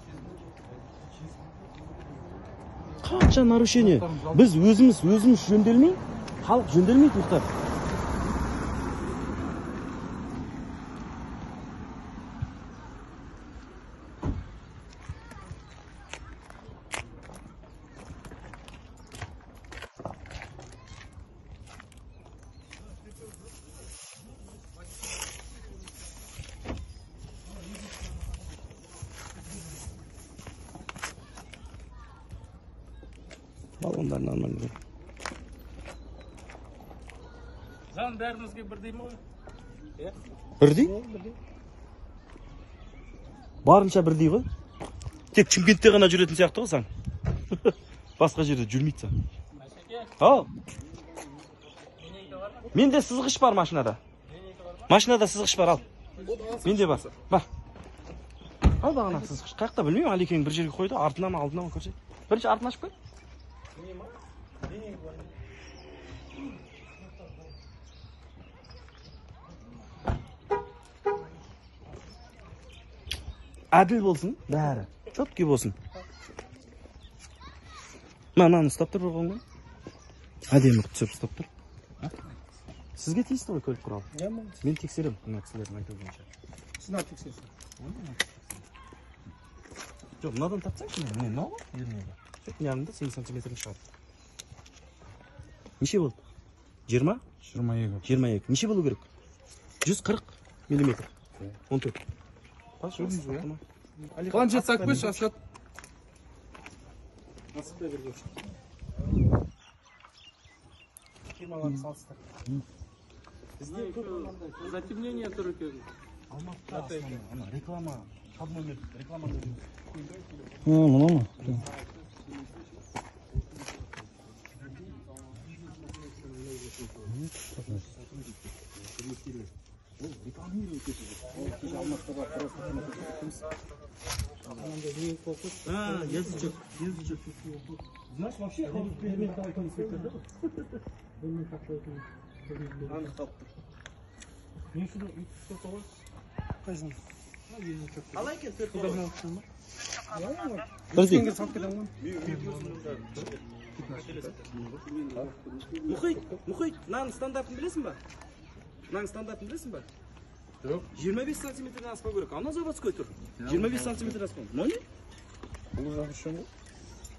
Қанша нарушение? Біз өзіміз өзіміз жөнделмей халық жөнделмейді мұхтар баллондар нормально тұр. заң бәрімізге бірдей ма ғой бірдей барынша бірдей ғой тек шымкентте ғана жүретін сияқты ғой заң? Басқа жерде жүрмейді заң. Ау менде сызғыш бар машинада. Машинада сызғыш бар ал. Менде бар. Бар ал бағана сызғыш. Қай жақта білмеймін алекең бір жерге қойды артына ма алдына ма көрсет. Бірінші артын ашып қой. Әділ болсын бәрі четкий болсын мына мынаны ұстап тұр бір қолыңмен әдемі қылып түсіріп ұстап тұр сізге тиісті ғой көлік құралы мен тексеремін мына кісілердің айтуы бойынша сіз мына тексерсін жоқ мынадан тартсаңшы міне мынау ғой ернеуі төрт жарымда сегіз сантиметрін шығады неше болды жиырма жиырма екі жиырма екі неше болу керек жүз қырық миллиметр он төрт планшет так қойшы асхат фирмаларды салыстыр затемнение тұр екен ана реклама. Под номер. Реклама. Мына ма А, язычок, язычок. Знаешь, вообще ходит. Не мұхит мұхит мынаның стандартын білесің ба мынаның стандартын білесің ба Жоқ. жиырма бес сантиметрден аспау керек ана заводской тұр жиырма бес сантиметр аспау мынау не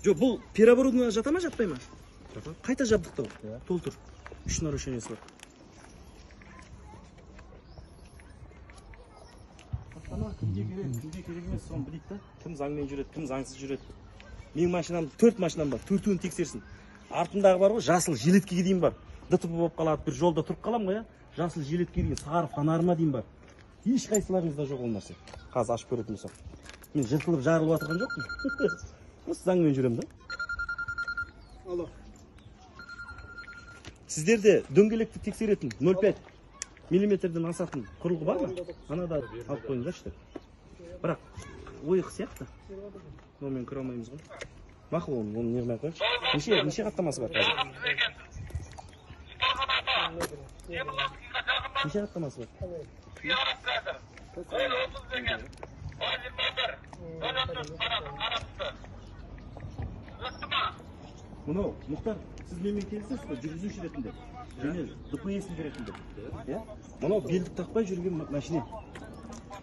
жоқ бұл переоборудование жата ма жатпай ма қайта жабдықтау толтыр үш нарушениесі бар кімге керек кімге керек емес соны білейік та кім заңмен жүреді кім заңсыз жүреді менің машинам төрт машинам бар төртеуін тексерсін артындағы бар ғой жасыл жилеткеге дейін бар дтп болып қалады бір жолда тұрып қаламын ғой иә жасыл жилеткеге дейін сары фонарыма дейін бар ешқайсыларыңызда жоқ ол нәрсе қазір ашып көретін болсам мен жыртылып жарылып жатырған жоқпын осы заңмен жүремін да алло сіздерде дөңгелекті тексеретін 0,5 миллиметрден асатын құрылғы бар ма анада алып қойыңдаршы бірақ ойық сияқты онымен көре алмаймыз ғой мақұл оны оны неғылмай ақ қояйықшы неше неше хаттамасы бар қазір неше хаттамасы бар мынау мұхтар сіз менімен келісесіз ғой жүргізуші ретінде және дпс ретінде иә мынау белдік тақпай жүрген ма- машина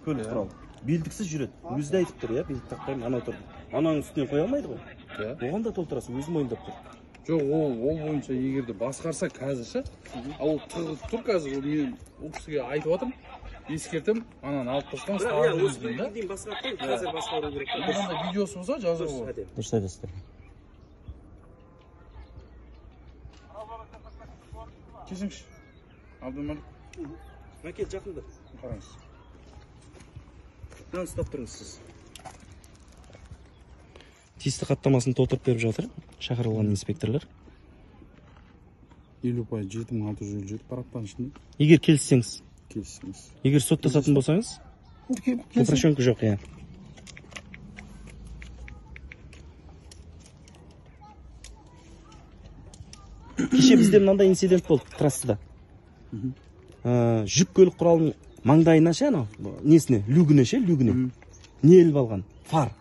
көлік құралы белдіксіз жүреді өзі де айтып тұр иә белдік тақпаймын анау тұр ананың үстіне қоя алмайды ғой иә оған да толтырасыз өзі мойындап тұр жоқ ол ол бойынша егер де басқарса қазір ше ал ол тығылып тұр қазір ол мен ол кісіге айтып жатырмын ескертемін ананы алып тастаңыз иә дейін қойып қазір басқару керек егер видеосы болса жазуға болады. дұрыс айтасыздар кешіріңізші. Абдымалик мәке жақында қараңыз. Мынаны ұстап тұрыңыз сіз. Тиісті хаттамасын толтырып беріп жатыр. Шақырылған инспекторлар. елу пайыз жеті мың алты жүз елу жеті ішінде егер келіссеңіз? Келіссеңіз. Егер соттасатын болсаңыз? Упрощенка жоқ иә. Кеше бізде мынандай инцидент болды трассада. Ә, жүк көлік құралының маңдайына ше анау несіне? Люгіне ше люгіне не іліп алған? Фар.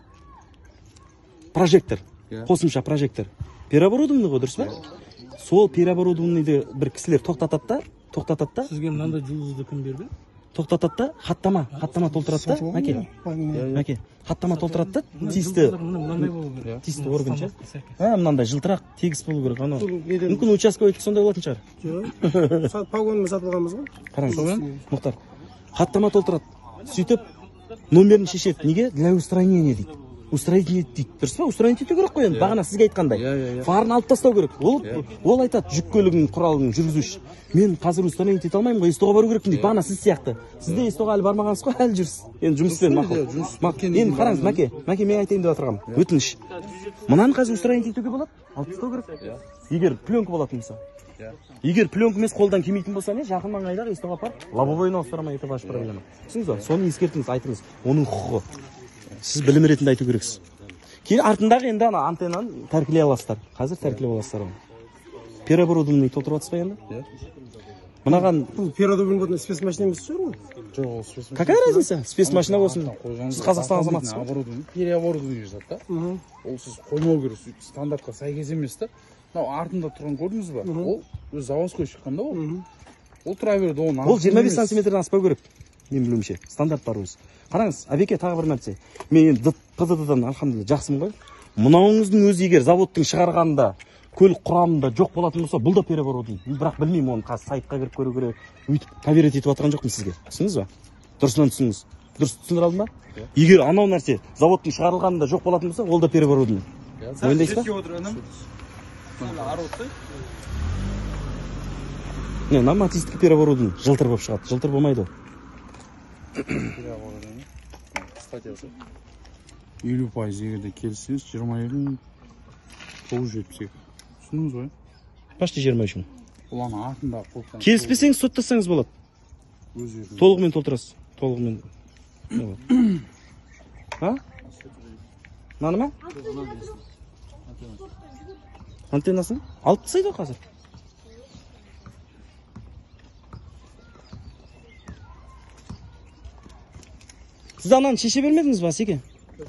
Прожектор. Қосымша прожектор. Переоборудованный ғой дұрыс па? Сол переоборудованныйды бір кісілер тоқтатады да тоқтатады да. Сізге мынандай жұлдызды кім берді? Тоқтатады да хаттама хаттама толтырады да. мәке мәке хаттама толтырады да тиісті мынандай болу керек. Тиісті орган ше? А мынандай жылтырақ тегіс болу керек анау. Мүмкін участковый сондай болатын шығар. Жоқ. Погонмен сатып алғанбыз ғой. Қараңыз. Мұхтар хаттама толтырады. Сөйтіп номерін шешеді. Неге? Для устранения дейді. Устранить дейді дұрыс па? Устранить ету керек қой енді бағана сізге айтқандай. Иә, иә, иә. фарын алып тастау керек. Ол ол айтады жүк көлігінің құралының жүргізуші. Мен қазір устранить ете алмаймын ғой СТО-ға бару керекпін дейді бағана сіз сияқты. Сіз де СТО-ға әлі бармағансыз ғой әлі жүрсіз. Енді жұмыспен мақұл. иә, енді қараңыз мәке мәке мен айтайын деп жатырғаным өтініш. Мынаны қазір устранить етуге болады? Алып тастау керек? Егер пленка болатын болса. Егер пленка емес қолдан келмейтін болса не жақын маңайдағы СТО-ға апарып лобовойны ауыстыра это ваш проблема. Түсіндіңіз ба? Соны ескертіңіз айтыңыз. Оның құқығы. Сіз білім ретінде айту керексіз. Кейін артындағы енді ана антеннаны тәркілей аласыздар. Қазір тәркілеп аласыздар оны. Переоборудованный толтырып жатсыз ба енді? Мынаған бұл переоборудованный спецмашина емес шығар ғой. Жоқ ол спец какая разница? Спецмашина болсын. қойғаныңыз сіз қазақстан азаматысыз ғой оборудование переоборудование жазады да ол сіз қоймау керек сөйтіп стандартқа сәйкес емес та. Мынау артында тұрған көрдіңіз ба? Ол өзі заводской шыққан да ол ол тұра береді оны ол 25 сантиметрден аспау керек менің білуімше. Стандарт бар өзі. Қараңыз әбеке тағы бір нәрсе. Мен енді пддан альхамдулилля жақсымын ғой. Мынауыңыздың өзі егер заводтың шығарғанында көлік құрамында жоқ болатын болса бұл да переоборудование бірақ білмеймін оны. Қазір сайтқа кіріп көру керек өйтіп проверять етіп жатқан жоқпын сізге. Түсіндіңіз ба? Дұрысынан түсініңіз дұрыс түсіндіре алдым ба? Егер анау нәрсе заводтың шығарылғанында жоқ болатын болса ол да переоборудование мойындайсыз ба? не нормативтік переоборудование жылтыр болып шығады. Жылтыр болмайды ол. Елу пайыз егер де келіссеңіз жиырма екі мың тоғыз жүз жетпіс екі. Түсіндіңіз ғой? Почти жиырма үш мың. Ол ана артында қойған келіспесеңіз соттасаңыз болады. Өз еркіңіз толығымен толтырасыз. Толығымен. А? Мынаны ма? Антеннасын? Алып тастайды ғой қазір. Сіз ананы шеше бермедіңіз ба асеке?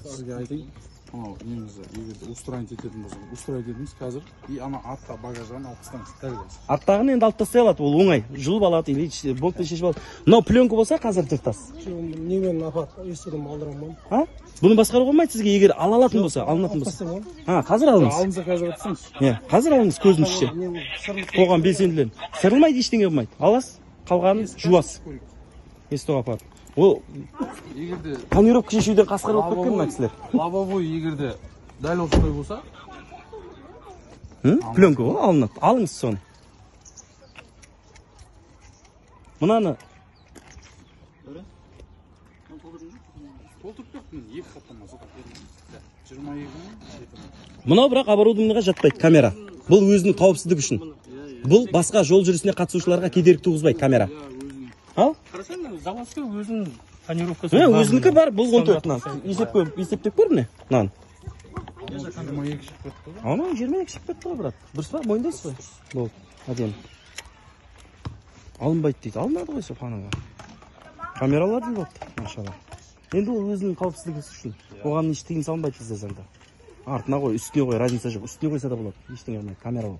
Сізге айтайын анау неңізді егер устранить ететін болса устранить етіңіз қазір. И ана артқа багаждан алып тастаңыз дәл қазір арттағын енді алып тастай алады ол оңай. Жұлып алады или болтпен шешіп алады. Мынау пленка болса қазір жыртасыз немен апарып естуден алдырамын а? Бұны басқаруға болмайды сізге егер ала алатын болса алынатын болса. а қазір алыңыз алынса қазір тастаңыз иә қазір алыңыз көздің іші қоғам белсенділерін. Сырылмайды ештеңе болмайды. Аласыз қалғанын жуасыз. естуға апарып. Ол егерде тонировка шешуден қасқыр болып кеткен мына кісілер? лобовой егерде дәл осындай болса? Пленка ғой алынады. Алыңыз соны. Мынаны. Толтырып беріп мен екі хаттамасы жиырма екі мың жеті мың мынау бірақ оборудованиеға жатпайды камера. Бұл өзінің қауіпсіздігі үшін. Бұл басқа жол жүрісіне қатысушыларға кедергі туғызбайды камера. Ал? Қарасаң заводской өзінің тонировкасы Міне өзінікі бар бұл он төрт мына есепке есептеп көр міне мынаны жиырма екі шығып кетті ғой ана жиырма екі шығып кетті ғой брат. Дұрыс па? Мойындайсыз ғой? Болды әдемі. Алынбайды дейді. Алынады ғой сол қаныңға камералар дейді болыпты машалла. Енді ол өзінің қауіпсіздігі үшін. Оған еш тыйым салынбайды бізде заңда. Артына қой үстіне қой разница жоқ. Үстіне қойса да болады. Ештеңе болмайды. Камера ол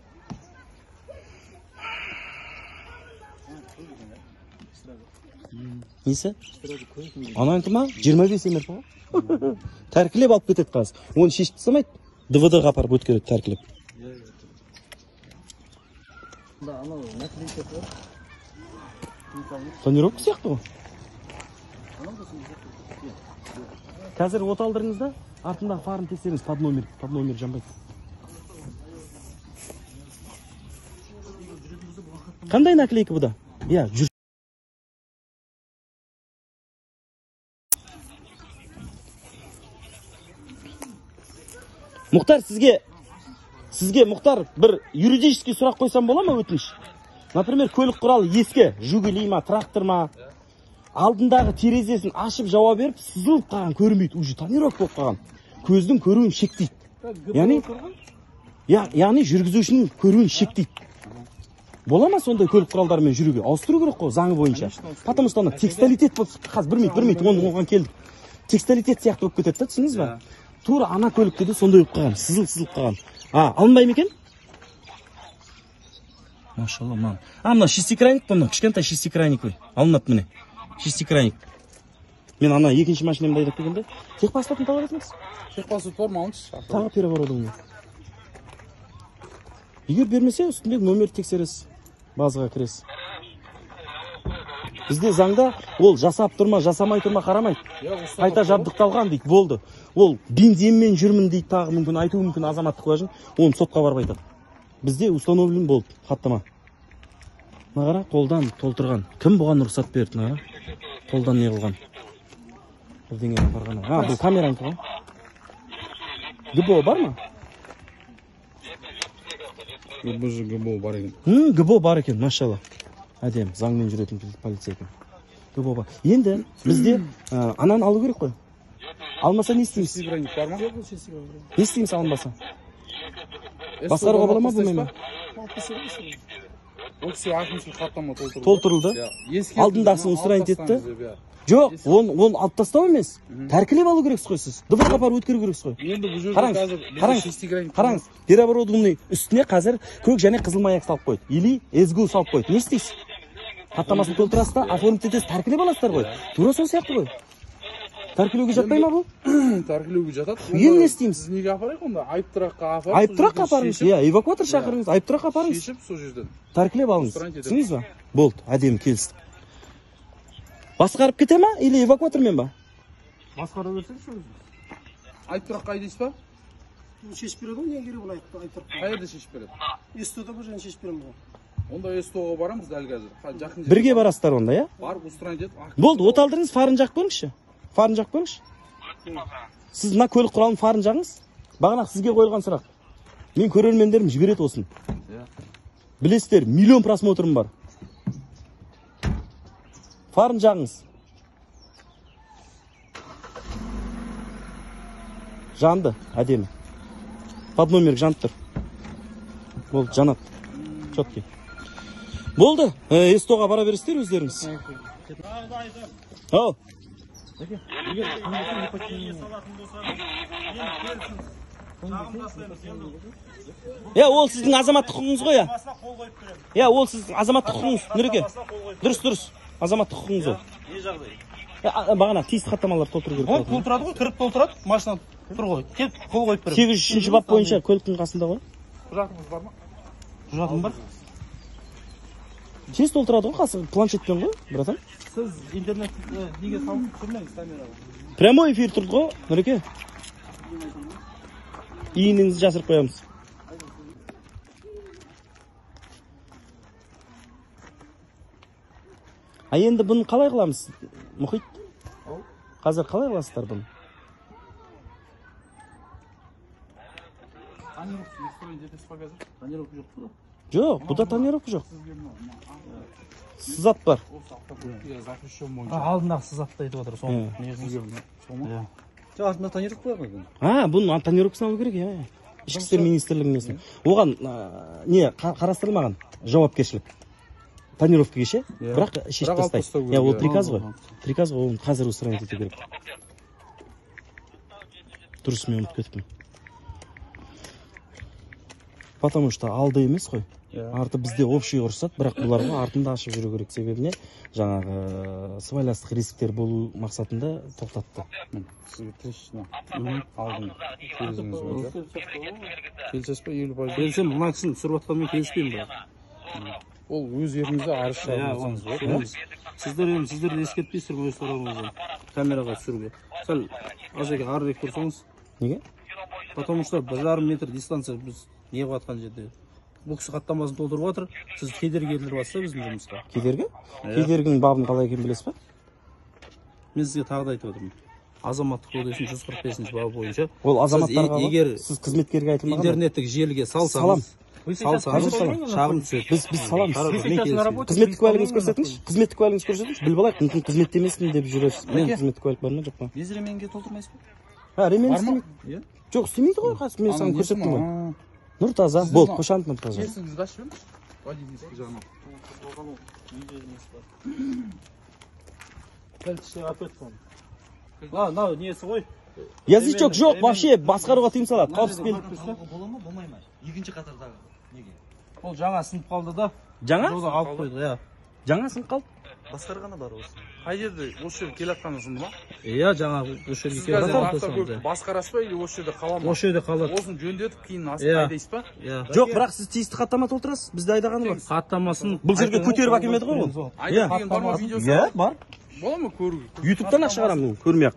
несі ананікі ма жиырма бес мрп ғой тәркілеп алып кетеді қазір оны шешіп тастамайды двд ға апарып өткереді тәркілеп тонировка сияқты ғой қазір от алдырыңыз да артындағы фарын тексеріңіз под номер под номер жанбайды. Қандай наклейка бұда? Иә мұхтар сізге сізге мұхтар бір юридический сұрақ қойсам бола ма өтініш например көлік құралы ескі жигули ма трактор ма алдындағы терезесін ашып жауа беріп сызылып қалған көрінбейді уже тонировка болып қалған көздің көруін шектейді яғни яғни жүргізушінің көруін шектейді бола ма сондай көлік құралдарымен жүруге ауыстыру керек қой заңы бойынша потому что ана тексталитет болып қазір бір минут бір минут оған келдік тексталитет сияқты болып кетеді да түсіндіңіз ба тура ана көлікте де сондай болып қалған сызылып сызылып қалған а алынбай ма екен машалла маған а мына шестикрайник па мынау кішкентай шестикрайник қой алынады міне шестикрайник мен ана екінші машинамды айдап келгенде техпаспортын талап етіңіз техпаспорт бар ма алыңызшы тағы переоборудование егер бермесе үстіндегі нөмерді тексересіз базаға кіресіз бізде заңда ол жасап тұрма жасамай тұрма қарамайды қайта жабдықталған дейді болды. Ол бензинмен жүрмін дейді тағы мүмкін айтуы мүмкін азаматтық куәжін оны сотқа барып айтады. Бізде установлен болды хаттама. Мына қара қолдан толтырған. Кім бұған рұқсат берді мына қара? Қолдан не қылған? Бірдеңені апарған а бұл камеранікі ғой гбо бар ма? Бжгбо бар екен. Гбо бар екен машалла. Әдемі заңмен жүретін полиция екен. Енді бізде ә, ананы алу керек қой. Алмаса не істейміз? Бар ма? Не істейміз алынбаса басқаруға бола ма болмай ма? ол кісі әкімшілік хаттама толтырды толтырылды. Ескертілді, алдындағысын устранить етті жоқ оны оны алып тастау емес. Тәркілеп алу керексіз ғой сіз. Дыбыс апарып өткеру керексіз қой. Енді бұл жерде қараңыз қараңыз қараңыз. Переоборудованный үстіне қазір көк және қызыл маяк салып қойды. Или сгу салып қойды. Не істейсіз? Хаттамасын толтырасыз да оформить етесіз тәркілеп аласыздар ғой тура сол сияқты ғой тәркілеуге жатпай ма бұл тәркілеуге жатады енді не істейміз? біз неге апарайық онда айыптұраққа апарып айыптұраққа апарыңыз иә эвакуатор шақырыңыз айыптұраққа апарыңыз шешіп сол жерден тәркілеп алыңыз түсіндіңіз ба болды әдемі келістік басқарып кете ма или эвакуатормен ба басқара берсеңізші өзіңіз айыптұраққа айдайсыз ба шешіп береді ғой не керек ол айтып айтып қай жерде шешіп береді эстода бір және шешіп беремін ғой онда эстоға барамыз дәл қазір. Қа- жақын бірге барасыздар онда иә? Барып устранить етіп болды от алдырыңыз фарын жағып көріңізші фарын жағып көріңізші сіз мына көлік құралының фарын жағыңыз бағана сізге қойылған сұрақ. Мен көрермендерім жібереді осыны. Білесіздер миллион просмотрым бар. Фарын жағыңыз жанды әдемі. Под номер жанып тұр. Болды жанады. Четкий. Болды. Эстоға бара бересіздер өздеріңіз? Ау иә ол сіздің азаматтық құқығыңыз ғой иә иә ол сіздің азаматтық құқығыңыз. Нұреке дұрыс дұрыс. Азаматтық құқығыңыз ол. Не жағдай? Бағана тиісті хаттамаларды толтыру керек ой болатын. толтырады ғой кіріп толтырады машина тұр ғой. Келіп қол қойып береді сегіз жүз үшінші бап бойынша көліктің қасында ғой. Құжатыңыз бар ма? Құжатың бар. Тез толтырады ғой қасы планшетпен ғой братан. Сіз интернет неге салып түсірмеңіз камераға прямой эфир тұрды ғой нұреке. Иініңізді жасырып қоямыз. А енді бұны қалай қыламыз мұхит? Қазір қалай қыласыздар бұны? Тонировка жоқ па? Жоқ бұда тонировка жоқ сызат бар алдындағы сызатты айтып отыр соны Иә. несін жоқ артында тонировка бар ғой а бұның тонировкасын алу керек иә ішкі істер министрлігінің несіне оған не қа- қарастырылмаған жауапкершілік тонировкаға ше бірақ шешіп тастайды иә ол приказ ғой приказ ғой оны қазір устранить ету керек дұрыс мен ұмытып кеттім потому что алды емес қой арты бізде общий ұрысады бірақ бұларға артында ашып жүру керек. Себебі не? Жаңағы сыбайластық рисктер болу мақсатында тоқтатты. Сізге алдым келісесіз ба елу пайыз келісемін мына кісінің түсіріп жатқанымен келіспеймін бірақ. Ол өз еркіңізде арыз иә оны сіздер енді сіздер де ескертпейсіздер өз тарапыңыздан камераға түсіруге. Сәл ана жерге арырек тұрсаңыз неге? Потому что бір жарым метр дистанция біз не қылып жатқан жерде. Бұл кісі хаттамасын толтырып жатыр сіз кедергі келтіріп жатсыз да біздің жұмысқа? Кедергі? Кедергінің бабын қалай екенін білесіз ба? Мен сізге тағы да айтып отырмын. Азаматтық кодекстің жүз қырық бесінші бабы бойынша ол азаматтарға егер сіз қызметкерге айтылмаған интернеттік желіге салсаңыз салам. шағым түседі. Біз біз саламыз. Қызметтік куәлігіңізді көрсетіңізші. Қызметтік куәлігіңізді көрсетіңізші. Біліп алайық мүмкін қызметте емеспін деп жүресіз мен қызметтік куәлік бар ма жоқ па? Без ременге толтырмайсыз ба? Ремень істемейді жоқ істемейді ғой қазір мен саған көрсеттім ғой. Ғой нұр таза болды қошанов нұр таза. келісіңізді ашып жіберіңізші водительский жағынан мынау несі ғой? Язычок жоқ вообще басқаруға тыйым салады қауіпсіз бола ма? Болмай ма? Екінші қатардағы неге? Ол жаңа сынып қалды да. Жаңа? Алып қойды иә. Жаңа сынып қалды? Басқарғаны бар осы. Қай жерде осы жерге келе жатқаны сынды ма иә жаңа осы жерге сіз келіп қазір жатыр автокөлікті басқарасыз ба или осы жерде қала ма осы жерде қалады. Осыны жөндетіп кейін Иә. астына айдайсыз ба иә жоқ бірақ сіз тиісті хаттама толтырасыз бізді айдағаны бар. Хаттамасын бұл жерге көтеріп әкелмеді ғой ол. Видеосы? Иә бар. Бола ма көруге ютубтан ақ шығарамын мен көрмей ақ.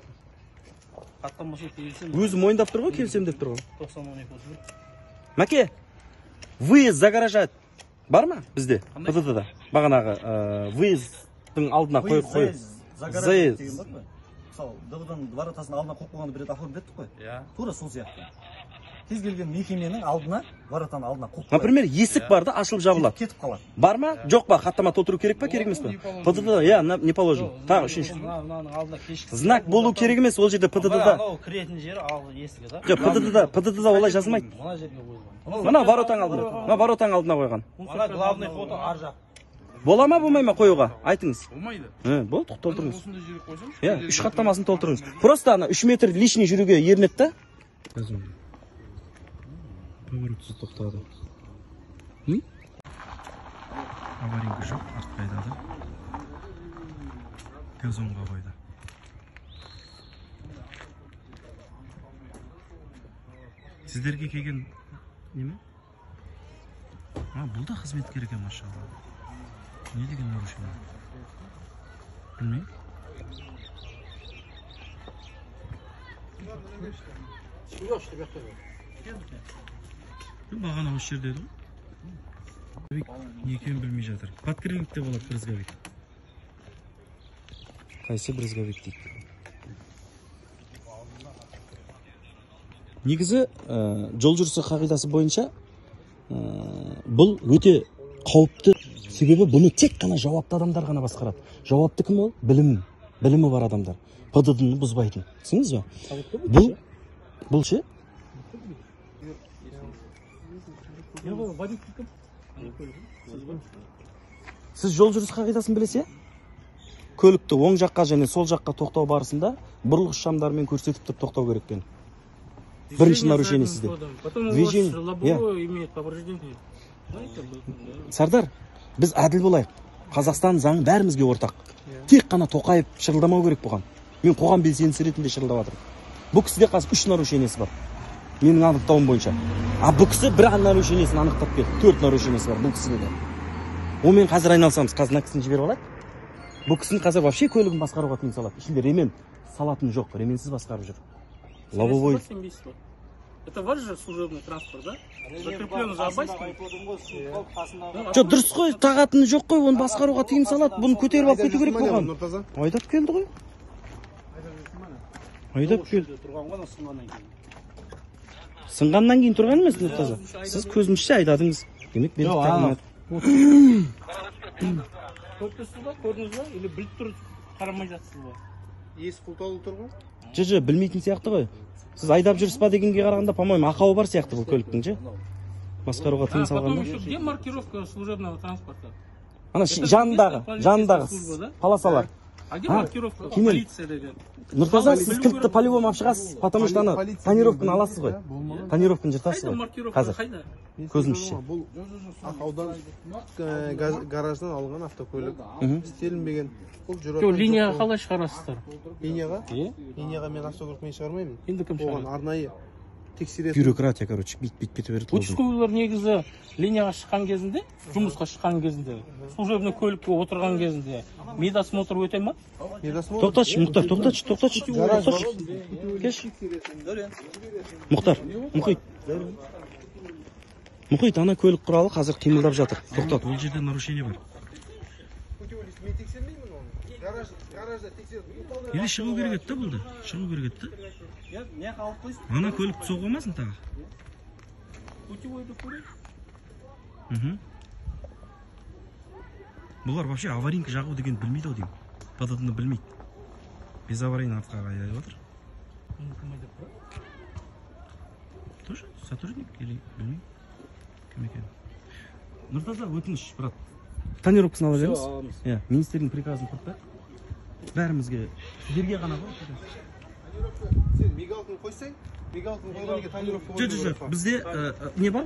Хаттамасын келісем өзі мойындап тұр ғой келісемін деп тұр ғой. тоқсан он екі отыз бір. Мәке выезд за гаража бар ма бізде? Пдд да бағанағы ә, выездтың алдына қой қой заезд деген бар ғой. Мысалы дб воротасының алдына қойып қойғанды бір рет оформить еттік қой. Иә. Тура сол сияқты. Кез келген мекеменің алдына воротаның алдына қойып например есік бар да ашылып жабылады. Кетіп қалады. Бар ма? Жоқ па? Хаттама толтыру керек па? Керек емес па? пдд иә не положено. Тағы үшінші. мына мынаның алдына кешкі знак болу керек емес ол жерде пдд да. анау кіретін жері алғы есігі да. Жоқ пдд да. Пдд да олай жазылмайды мына жерге қойылған мына воротаң алдына. Мына воротаң алдына қойған. Ана главный фото ар жақ. Бола ма болмай ма қоюға? Айтыңыз. Болмайды. Болды толтырыңыз. осындай жерге иә үш хаттамасын толтырыңыз. просто ана үш метр лишний жүруге ерінеді да. Поворотсыз тоқтады. Аварийка жоқ артқа айдады. Газонға қойды. Сіздерге келген неме? А бұл да қызметкер екен машалла. Не деген нарушение білмеймін бағана осы жерде еді ғой не екенін білмей жатыр подкрыльник те болады брызговик қайсы брызговик дейді негізі жол жүрісі қағидасы бойынша бұл өте қауіпті себебі бұны тек қана жауапты адамдар ғана басқарады. Жауапты кім ол? Білім білімі бар адамдар. Пдд ны бұзбайтын. түсіндіңіз ба? Бұл бұл ше? сіз жол жүріс қағидасын білесіз иә көлікті оң жаққа және сол жаққа тоқтау барысында бұрылғыш шамдарымен көрсетіп тұрып тоқтау керек екен бірінші нарушение сізде. Потом у вас лобовое имеет повреждение. Сардар біз әділ болайық қазақстан заңы бәрімізге ортақ тек қана тоқаев шырылдамау керек бұған мен қоғам белсендісі ретінде шырылдап жатырмын бұл кісіде қазір үш нарушениесі бар менің анықтауым бойынша а бұл кісі бір нарушениесін анықтап берді төрт нарушениесі бар бұл кісіде де онымен қазір айналысамыз қазір мына кісіні жіберіп алайық бұл кісінің қазір вообще көлігін басқаруға тыйым салады ішінде ремен салатын жоқ ременсіз басқарып жүр лобовой 78 вот. Это ваш же служебный транспорт, да? Закреплен за Абайским? жоқ дұрыс қой тағатыны жоқ қой оны басқаруға тыйым салады бұны көтеріп алып кету керек болған. Айдап келді ғой. айдап келді. сынғаннан кейін. Тұрған емес нұртаза сіз көзімізше айдадыңыз демек белдік тағылмады Көрдіңіз ба? Көрдіңіз ба? Или біліп тұрып қарамай жатсыз ба? есі құлтаулы тұр ғой. Жо жо білмейтін сияқты ғой. Сіз айдап жүрсіз ба дегенге қарағанда по моему ақауы бар сияқты бұл көліктің ше басқаруға тыйым потом салғанда еще где маркировка служебного транспорта? ана жанындағы жанындағы полосалар А где маркировка? Полиция деген. нұртаза сіз кілтті по-любому алып шығасыз потому что ана тонировканы аласыз ғой тонировканы жыртасыз ғой қазір Қайда? көзімізше бұл ақаудан э, газ- гараждан алған автокөлік істелінбеген бұл линияға қалай шығарасыздар? линияға Иә. линияға мен автокөлікпен шығармаймын Енді кім оған шығарады? арнайы тексеретін бюрократия короче бит бит бітіп береді участковыйлар негізі линияға шыққан кезінде жұмысқа шыққан кезінде служебный көлікке отырған кезінде. Медосмотр өте ма? Медосмотр. Тоқтатшы мұхтар тоқтатшы тоқтатшы тоқтатшы келші мұхтар мұхит. Мұхит ана көлік құралы қазір қимылдап жатыр. Тоқтат. Ол жерде нарушение бар. Мен тексермеймін оны. Гараж гаражда тексеріп или шығу керек еді да бұл да шығу керек еді да не қалып қойсын ана көлікті соғып алмасын тағы путевойды көрейік мхм бұлар вообще аварийный жағу деген білмейді ау деймін. Подобно білмейді. Без аварийный артқа қарай айдап жатыр тоже сотрудник или білмеймін кім екенін? Нұртаза өтініш брат. Тонировкасын ала беріңіз иә министрдің приказын құртпайық бәрімізге сіздерге ғана ғой сен мигалканы қойсаң мигалканы тонировка жоқ жоқ жоқ бізде не бар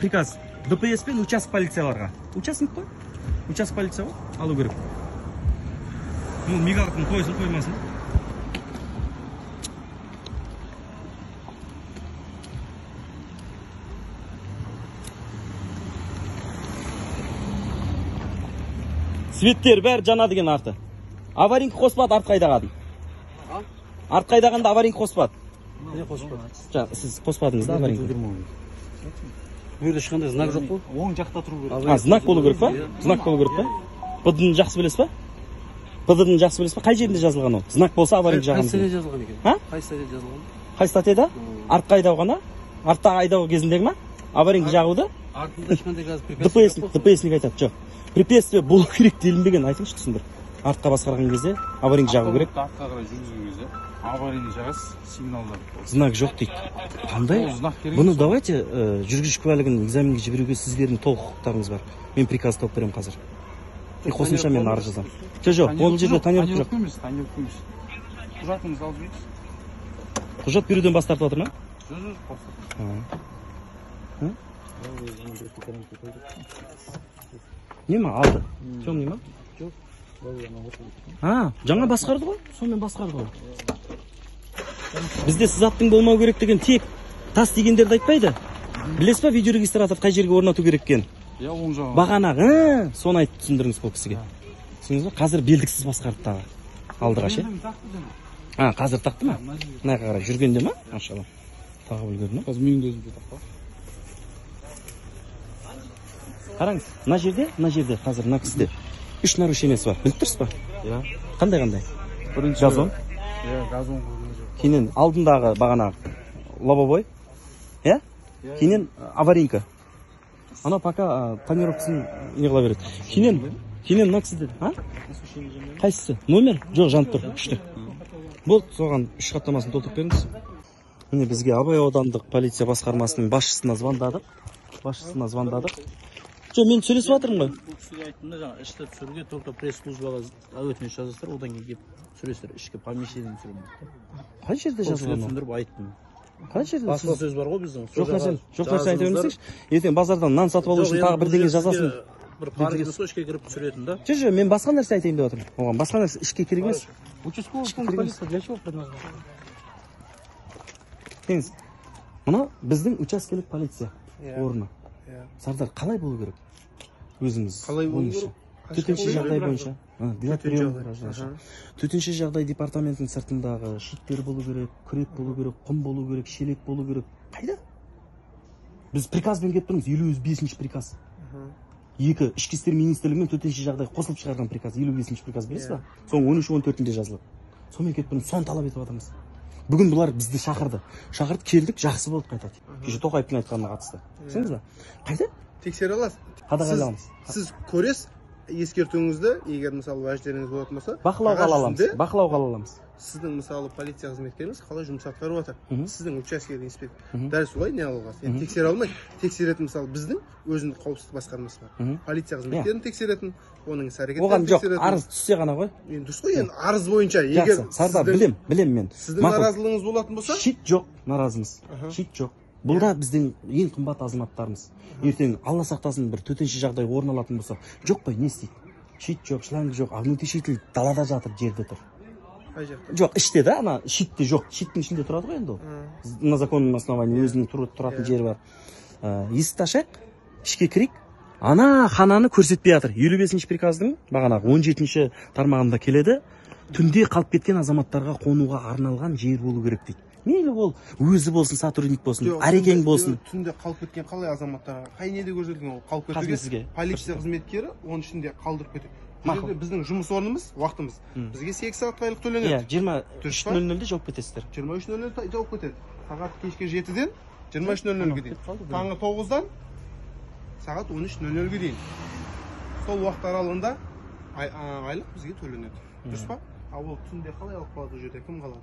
приказ. Дпс пен участок полицияларға. Участок қой? Участок полиция ғой алу керек. Ну мигалканы қойсын қоймасын. Светтер бәрі жана деген арты. Аварийный қоспады артқа айдағанын артқа айдағанда аварийный қоспады не қоспады жаңа сіз қоспадыңыз да аварийный бұл жерде ешқандай знак жоқ қой. Оң жақта тұру керек. А знак болу керек па? знак болу керек па? Пд ны жақсы білесіз ба? Пд ны жақсы білесіз ба? Қай жерінде жазылған ол? Знак болса аварийный қай жағамыз статья жазылған екен? А? қай статья жазылған? Қай статьяда? Артқа айдауға ма артқа айдау кезіндегі ма? Аварийный жағуды? артында ешқандай қазір препятствие дпс дпсник айтады жоқ. Препятствие болу керек делінбеген. Айтыңызшы түсіндір. Артқа басқарған кезде аварийный жағу керек. Артқа қарай жүргізген кезде аварийный жағасыз сигналдар знак жоқ дейді қандай? Ол знак керек бұны давайте ә, жүргізуші куәлігін экзаменге жіберуге сіздердің толық құқықтарыңыз бар. Мен приказ тауып беремін қазір. И қосымша мен арыз жазамын жоқ жоқ ол жерде тонировка жоқ емес тонировка емес құжатыңызды алып жүріңіз құжат беруден бас тартып жатыр ма жоқ жоқ не ма алды? Темный ма? А жаңа басқарды ғой? Сонымен басқарды ғой. Бізде сызаттың болмау керек деген тек тас дегендерді айтпайды. Білесіз ба видеорегистратор қай жерге орнату керек екенін? Иә оң жағы бағанағы соны айтып түсіндіріңіз бұл кісіге. Түсіндіңіз ба? Қазір белдіксіз басқарды тағы. Алдыға ше? А қазір тақты ма? Мына жаққа қарай. Жүргенде ма? Машалла. Тағып үлгерді ма? Қазір менің де өзімде тақпа қараңыз мына жерде мына жерде қазір мына кісіде үш нарушениесі бар. Біліп тұрсыз ба? Иә қандай қандай? Бірінші газон? Иә газон кейіннен алдындағы бағанағы лобовой иә? Кейіннен аварийка. Анау пока тонировкасын не қыла береді. Кейіннен кейіннен мына кісіде а? Қайсысы? Номер? Жоқ жанып тұр күшті. Болды соған үш хаттамасын толтырып беріңіз. Міне бізге абай аудандық полиция басқармасының басшысына звондадық. Басшысына звондадық. Жоқ мен сөйлесіп жатырмын ғой? Бұл кісіге айттым да жаңағы ішті түсіруге только пресс службаға өтініш жазасыздар одан кейін келіп түсіресіздер ішкі помещениені түсіремін қай жерде жазылған түсіндіріп айттым. Қай жерде басқа сөз бар ғой біздің жоқ нәрсе жоқ нәрсе айта бермесеңші ертең базардан нан сатып алу үшін тағы бірдеңе жазасың. бір парк емес қой ішке кіріп түсіретін да. Жоқ жоқ мен басқа нәрсе айтайын деп жатырмын оған басқа нәрсе ішке керек емес. Участковый пункт керек емес. полиции для чего предназначен? Теңіз мына біздің учаскелік полиция Иә. орны. Иә. сардар қалай болу керек? Өзіңіз Қалай болу ойыңызша? керек? Төтенше жағдай бойынша. Төтенше жағдай. департаментінің сыртындағы щиттер болу керек күрек болу керек құм болу керек шелек болу керек. Қайда? Біз приказбен кетіп тұрмыз елу бесінші приказ. Екі ішкі істер министрлігі мен төтенше жағдай қосылып шығарған приказ елу бесінші приказ білесіз ба? Соның он үш он төртінде жазылады сонымен кетіп тұрмыз соны талап етіп жатырмыз бүгін бұлар бізді шақырды. Шақырды келдік жақсы болды қайта кеше тоқаевтың айтқанына қатысты. Түсіндіңіз ба? Қайда? Тексере аласыз. Қадағалаймыз сіз көресіз? Ескертуіңізді егер мысалы уәждеріңіз болатын болса бақылауға ала аламыз бақылауға ала аламыз. сіздің мысалы полиция қызметкеріңіз қалай жұмыс атқарып жатыр? Сіздің учаскелік инспектор. Дәл солай не алуға енді тексере алмайды тексеретін мысалы біздің өзіндік қауіпсіздік басқармасы бар. Полиция қызметкерін тексеретін оның іс әрекеттерін оған жоқ арыз түссе ғана ғой. Енді дұрыс қой енді арыз бойынша егер сардар білем білем мен. сіздің наразылығыңыз болатын болса? Щит жоқ наразымыз щит жоқ. Бұл да біздің ең қымбат азаматтарымыз. Ертең алла сақтасын бір төтенше жағдай орын алатын болса жоқ қой не істейді? Щит жоқ шланг жоқ огнетушитель далада жатыр жерде тұр. Қай жақта жоқ іште да ана щитте жоқ. Щиттің ішінде тұрады ғой енді ол. На законном основании өзінің тұратын жері бар. Ә, есікті ашайық ішке кірейік. Ана хананы көрсетпей жатыр. елу бесінші приказдың бағанағы он жетінші тармағында келеді. Түнде қалып кеткен азаматтарға қонуға арналған жер болу керек дейді. Мейлі ол өзі болсын сотрудник болсын әрекең болсын. түнде қалып кеткен қалай азаматтарға қай неде көрсетілген ол? Қалып кетуге сізге. полиция қызметкері оның ішінде қалдырып кетеді. Мақұл. біздің жұмыс орнымыз уақытымыз. Бізге сегіз сағатқа айлық иә төленеді жиырма Дұрыс үш нөл нөлде жауып кетесіздер. Жиырма үш нөл нөл жауып кетеді. Сағат кешкі жетіден жиырма үш нөл нөлге дейін. таңғы тоғыздан сағат он үш нөл нөлге дейін. Сол уақыт аралығында айлық бізге төленеді. Дұрыс па? Ал ол түнде қалай алып қалады ол жерде? Кім қалады?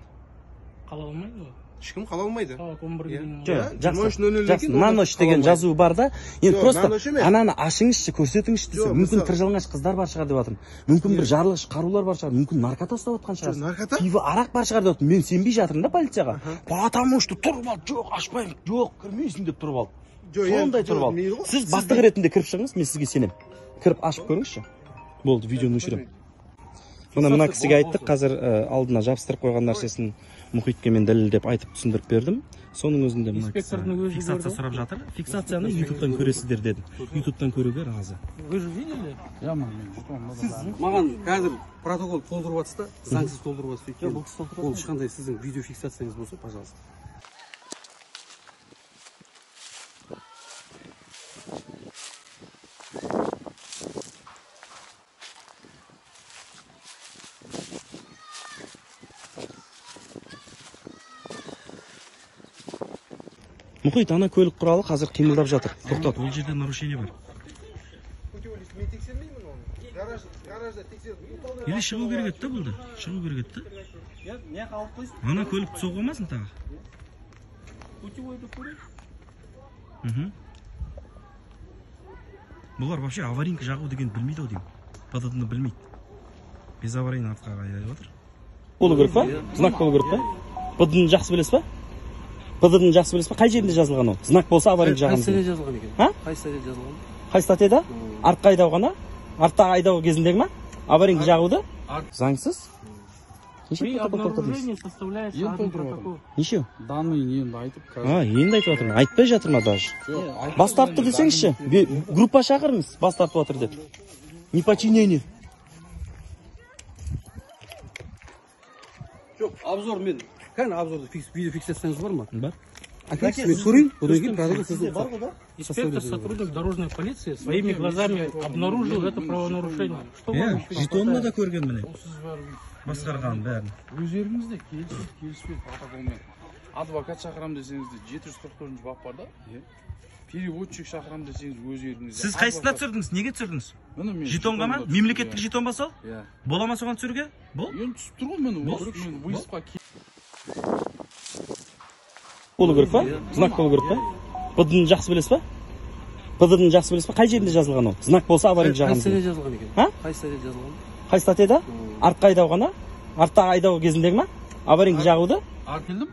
Қала алмайды ғой. Ешкім қала алмайды. Сағат он бірге дейін Иә, жоқ жиырма үш нөл жақсы на ночь деген жазуы бар да? Енді просто ананы ашыңызшы көрсетіңізші десе мүмкін тыржалаңаш қыздар бар шығар деп жатырмын мүмкін бір жарылғыш қарулар бар шығар. Мүмкін наркота ұстап жатқан шығар. Наркота? пиво арақ бар шығар деп жатырмын мен сенбей жатырмын да полицияға. Потому что тұрып ал жоқ ашпаймын. Жоқ кірмейсің деп тұрып ал. Жоқ, енді- сондай тұрып ал. мейлі ғой. сіз бастық де- ретінде кіріп шығыңыз мен сізге сенемін. Кіріп ашып көріңізші. Болды видеоны өшіремін. мына мына кісіге айттық қазір ә, алдына жабыстырып қойған нәрсесін. Мұхитке мен дәлелдеп айтып түсіндіріп бердім. Соның өзінде мына кісі Инспектордың өзі фиксация сұрап жатыр. Фиксацияны ютубтан көресіздер дедім. Ютубтан көруге разы. Вы же видели сіз маған қазір протокол толтырып жатсыз да заңсыз толтырып жатсыз ол ешқандай сіздің видеофиксацияңыз болса пожалуйста. Мұхит ана көлік құралы қазір қимылдап жатыр. Тоқтат. ол жерде нарушение бар. Мен тексермеймін оны гараж гаражда тексеріп или шығу керек еді да бұл да шығу керек еді да? Не қалып қойсын ана көлікті соғып алмасын тағы. Путевойды көрейік мхм. Бұлар вообще аварийка жағу дегенді білмейді ау деймін. Ны білмейді. Без аварийный артқа айдап жатыр болу керек па? Знак болу керек па? Пдд ны жақсы білесіз ба? Пдд ны жақсы білесіз ба қай жерінде жазылған ол? Знак болса аварийка қай жағамыз статья дейді. жазылған екен? А? қай статья жазылған? Қай статьяда артқа айдау ғана? Артта айдау кезіндегі ма? Аварийка жағуды? заңсыз? Неше при протокол толтырдыңыз обнаружении составляется Енді один толтырып протокол. неше данный енді айтып а енді айтып жатырмын айтпай жатыр ма даже? Бас тартты десеңізші группа шақырыңыз бас тартып жатыр деп. Неподчинение. Жоқ обзор мен кәне обзорды фикс- видеофиксацияңыз бар ма бар әкеліңізші мен көрейін одан кейін бар ғой да Инспектор, сотрудник дорожной полиции своими глазами обнаружил это правонарушение. Что вам иә еще жетонына да көрген міне. Басқарған бәрін. Өздеріңіз де келісіп келіспейді протоколмен адвокат шақырамын десеңіз де жеті жүз қырық төртінші бап бар да. Переводчик шақырамын десеңіз өздеріңіз де сіз қайсысына түсірдіңіз? Неге түсірдіңіз? Міне мен жетонға ма? мемлекеттік түсірдім, жетон ба сол иә. Иә. бола ма соған түсіруге? Бол. Енді түсіп тұр ғой міне болу керек па? Знак болу керек па? Пдд ны жақсы білесіз ба пддың жақсы білесіз ба қай жерінде жазылған ол? Знак болса аварийный қай жағамыз статья жазылған екен? А? қай статья жазылған? Қай статьяда артқа айдауғана артта айдау кезіндегі ма? Аварийный жағуды? Келдім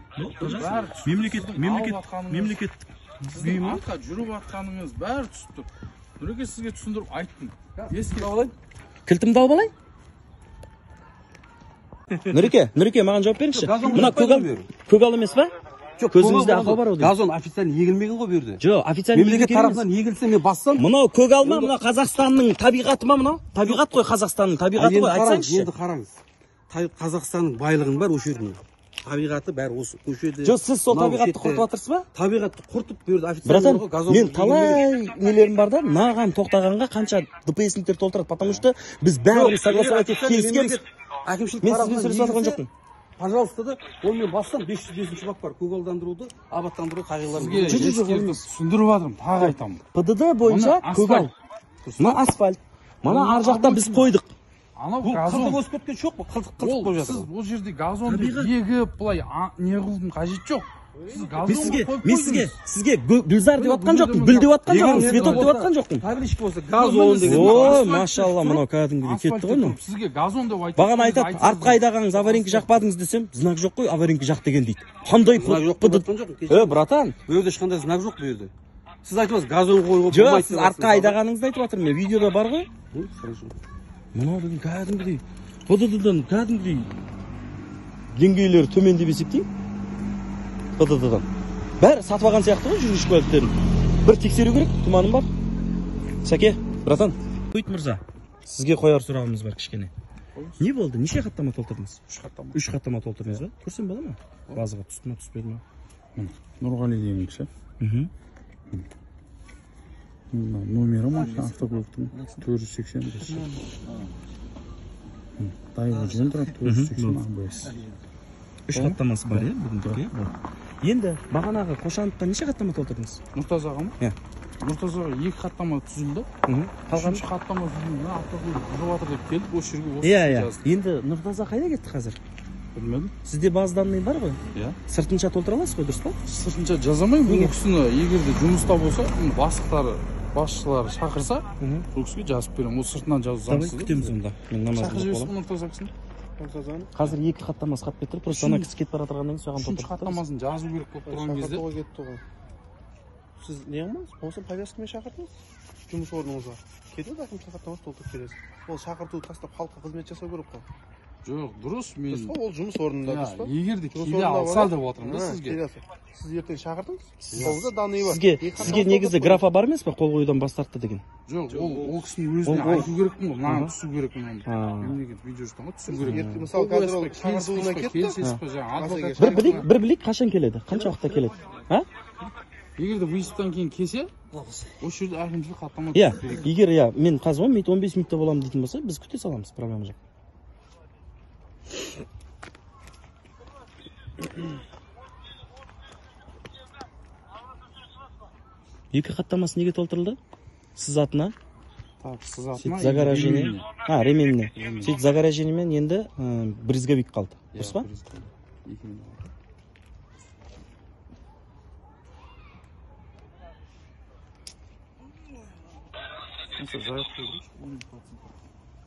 мемлекеттік мемлекеттік жатқаныңыз, мемлекеттік сіздің артқа жүріп жатқаныңыз бәрі түсіп тұр нұреке сізге түсіндіріп айттым. Ескеріп кілтімді алып алайын. Нұреке нұреке маған жауап беріңізші. Мына көгал көгал емес па? Көзіңізде ақау бар деймін. газон официально егілмеген ғой бұл жерде жоқ официально мемлекет тарапынан егілсе мен бассам мынау көгал ма мынау қазақстанның табиғаты ма мынау? Табиғат қой қазақстанның табиғаты ғой айтсаңызшы. енді қараңыз. Та- қазақстанның байлығының бәрі осы жерде. Табиғаты бәрі осы көшеде жоқ сіз сол табиғатты құртып жатырсыз ба? Табиғатты құртып официально братан ғой, мен талай нелерім бар да маған тоқтағанға қанша дпсніктер толтырады потому что біз бәріміз согласовать етіп келіскенбіз. Әкімшілік мен сізбен сөйлесіп жатқан жоқпын. пожалуйста да ол мен бассам 505 бап бар көгалдандыруды абаттандыру қағидаларын түсіндіріп жатырмын тағы айтамын. Пдд бойынша көгал асфальт. мына асфальт. Мына ар жақта біз қойдық анау бұл газон. қылтық өсіп кеткен жоқ бұл қылтық қылтық ол болып сіз жатыр. бұл жерде газонды егіп былай не қылудың қажеті жоқ. сіз мен сізге мен сізге сізге гү- гүлзар деп жатқан жоқпын гүл деп жатқан жоқпын цветок деп жатқан жоқпын табличка болса Газон деген ой асфальт машалла мынау кәдімгідей кетті ғой мынау сізге газон деп айтып бағана айтады артқа айдағаныңыз аварийный жақпадыңыз десем знак жоқ қой аварийный жақ деген дейді қандай знак жоқ деп пд жатқан жоқпын е братан бұл жерде ешқандай знак жоқ бұл жерде сіз айтып отырсыз газон қойып жоқ сіз артқа айдағаныңызды айтып жатырмын мен видеода бар ғой мынау деген кәдімгідей пдддан кәдімгідей деңгейлері төмен деп есептеймін пдддан бәрі сатып алған сияқты ғой жүргізуші куәліктерін. Бір тексеру керек тұманым бар. Сәке братан. Қойт мырза сізге қояр сұрағымыз бар кішкене. Не болды? Неше хаттама толтырдыңыз? Үш хаттама. Үш хаттама толтырдыңыз ба? Көрсем бола ма? Базаға түсті ма түспеді ма нұрғали деген кісі номері машина автокөліктің төрт жүз сексен бес. Тұрады төрт жүз сексен абс үш хаттамасы бар иә бүгіндік иә енді бағанағы қошановқа неше хаттама толтырдыңыз? Нұртазаға ма? Иә. Нұртазаға екі хаттама түзілді. Қалған үшінші хаттама түзілді. Автокөлік бұзып жатыр деп келіп осы жерге иә иә. енді нұртаза қайда кетті қазір? Білмедім. Сізде база данный бар ғой? Иә. Сыртынша толтыра аласыз ғой дұрыс па? Сыртынша жаза алмаймын бұл кісіні егер де жұмыста болса бастықтары басшылары шақырса бұл кісіге жазып беремін. Ол сыртынан жазу заңсыз күтеміз онда. Шақырып жіберсін нұртаза кісіні? Қазір? Екі хаттамасы қалып кетті просто ана кісі кетіп бара жатырғаннан кейін соған үшінші хаттамасын жазу керек болып тұрған кезде. шақыртуға кетті ғой сіз не қылмаңыз? Болмаса повесткамен шақыртыңыз. Жұмыс орныңызға. Кетеді әкімшілік хаттамасы толтырып бересіз ол шақыртуды тастап халыққа қызмет жасау керек қой. Жоқ дұрыс мен дұрыс ол жұмыс орнында дұрыс па? егер де келе алса деп отырмын да сізге. сіз ертең шақырдыңыз? Қолда данный бар. Сізге сізге негізі графа бар емес па қол қоюдан бас тартты деген? Жоқ ол ол кісінің өзіне айту керекпін ғой мынаған түсу керекпін оны. А. мемлекет видеождан ғой түсу керек мысалы қазір ол шақыртуына кетті? келісесіз ба? Жаңағы Басқа адвокат бір білейік бір білейік қашан келеді? Қанша уақытта келеді? А? Егер де выездтан кейін келсе осы жерде әкімшілік хаттама иә керек. егер иә мен қазір он минут он бес минутта боламын дейтін болса біз күте саламыз проблема жоқ. Екі хаттамасы неге толтырылды сіз атына так сіз атына загоражение а ременіне сөйтіп загоражениемен енді ы, брызговик қалды дұрыс па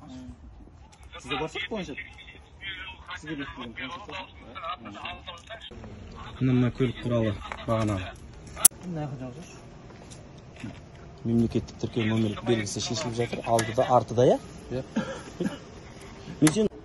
Иә, сізде бар планшет сізге бекітілген планшет бар мына мына көлік туралы бағанағы мемлекеттік тіркеу номер белгісі шешіліп жатыр алдыда артыда иә Иә. мен сені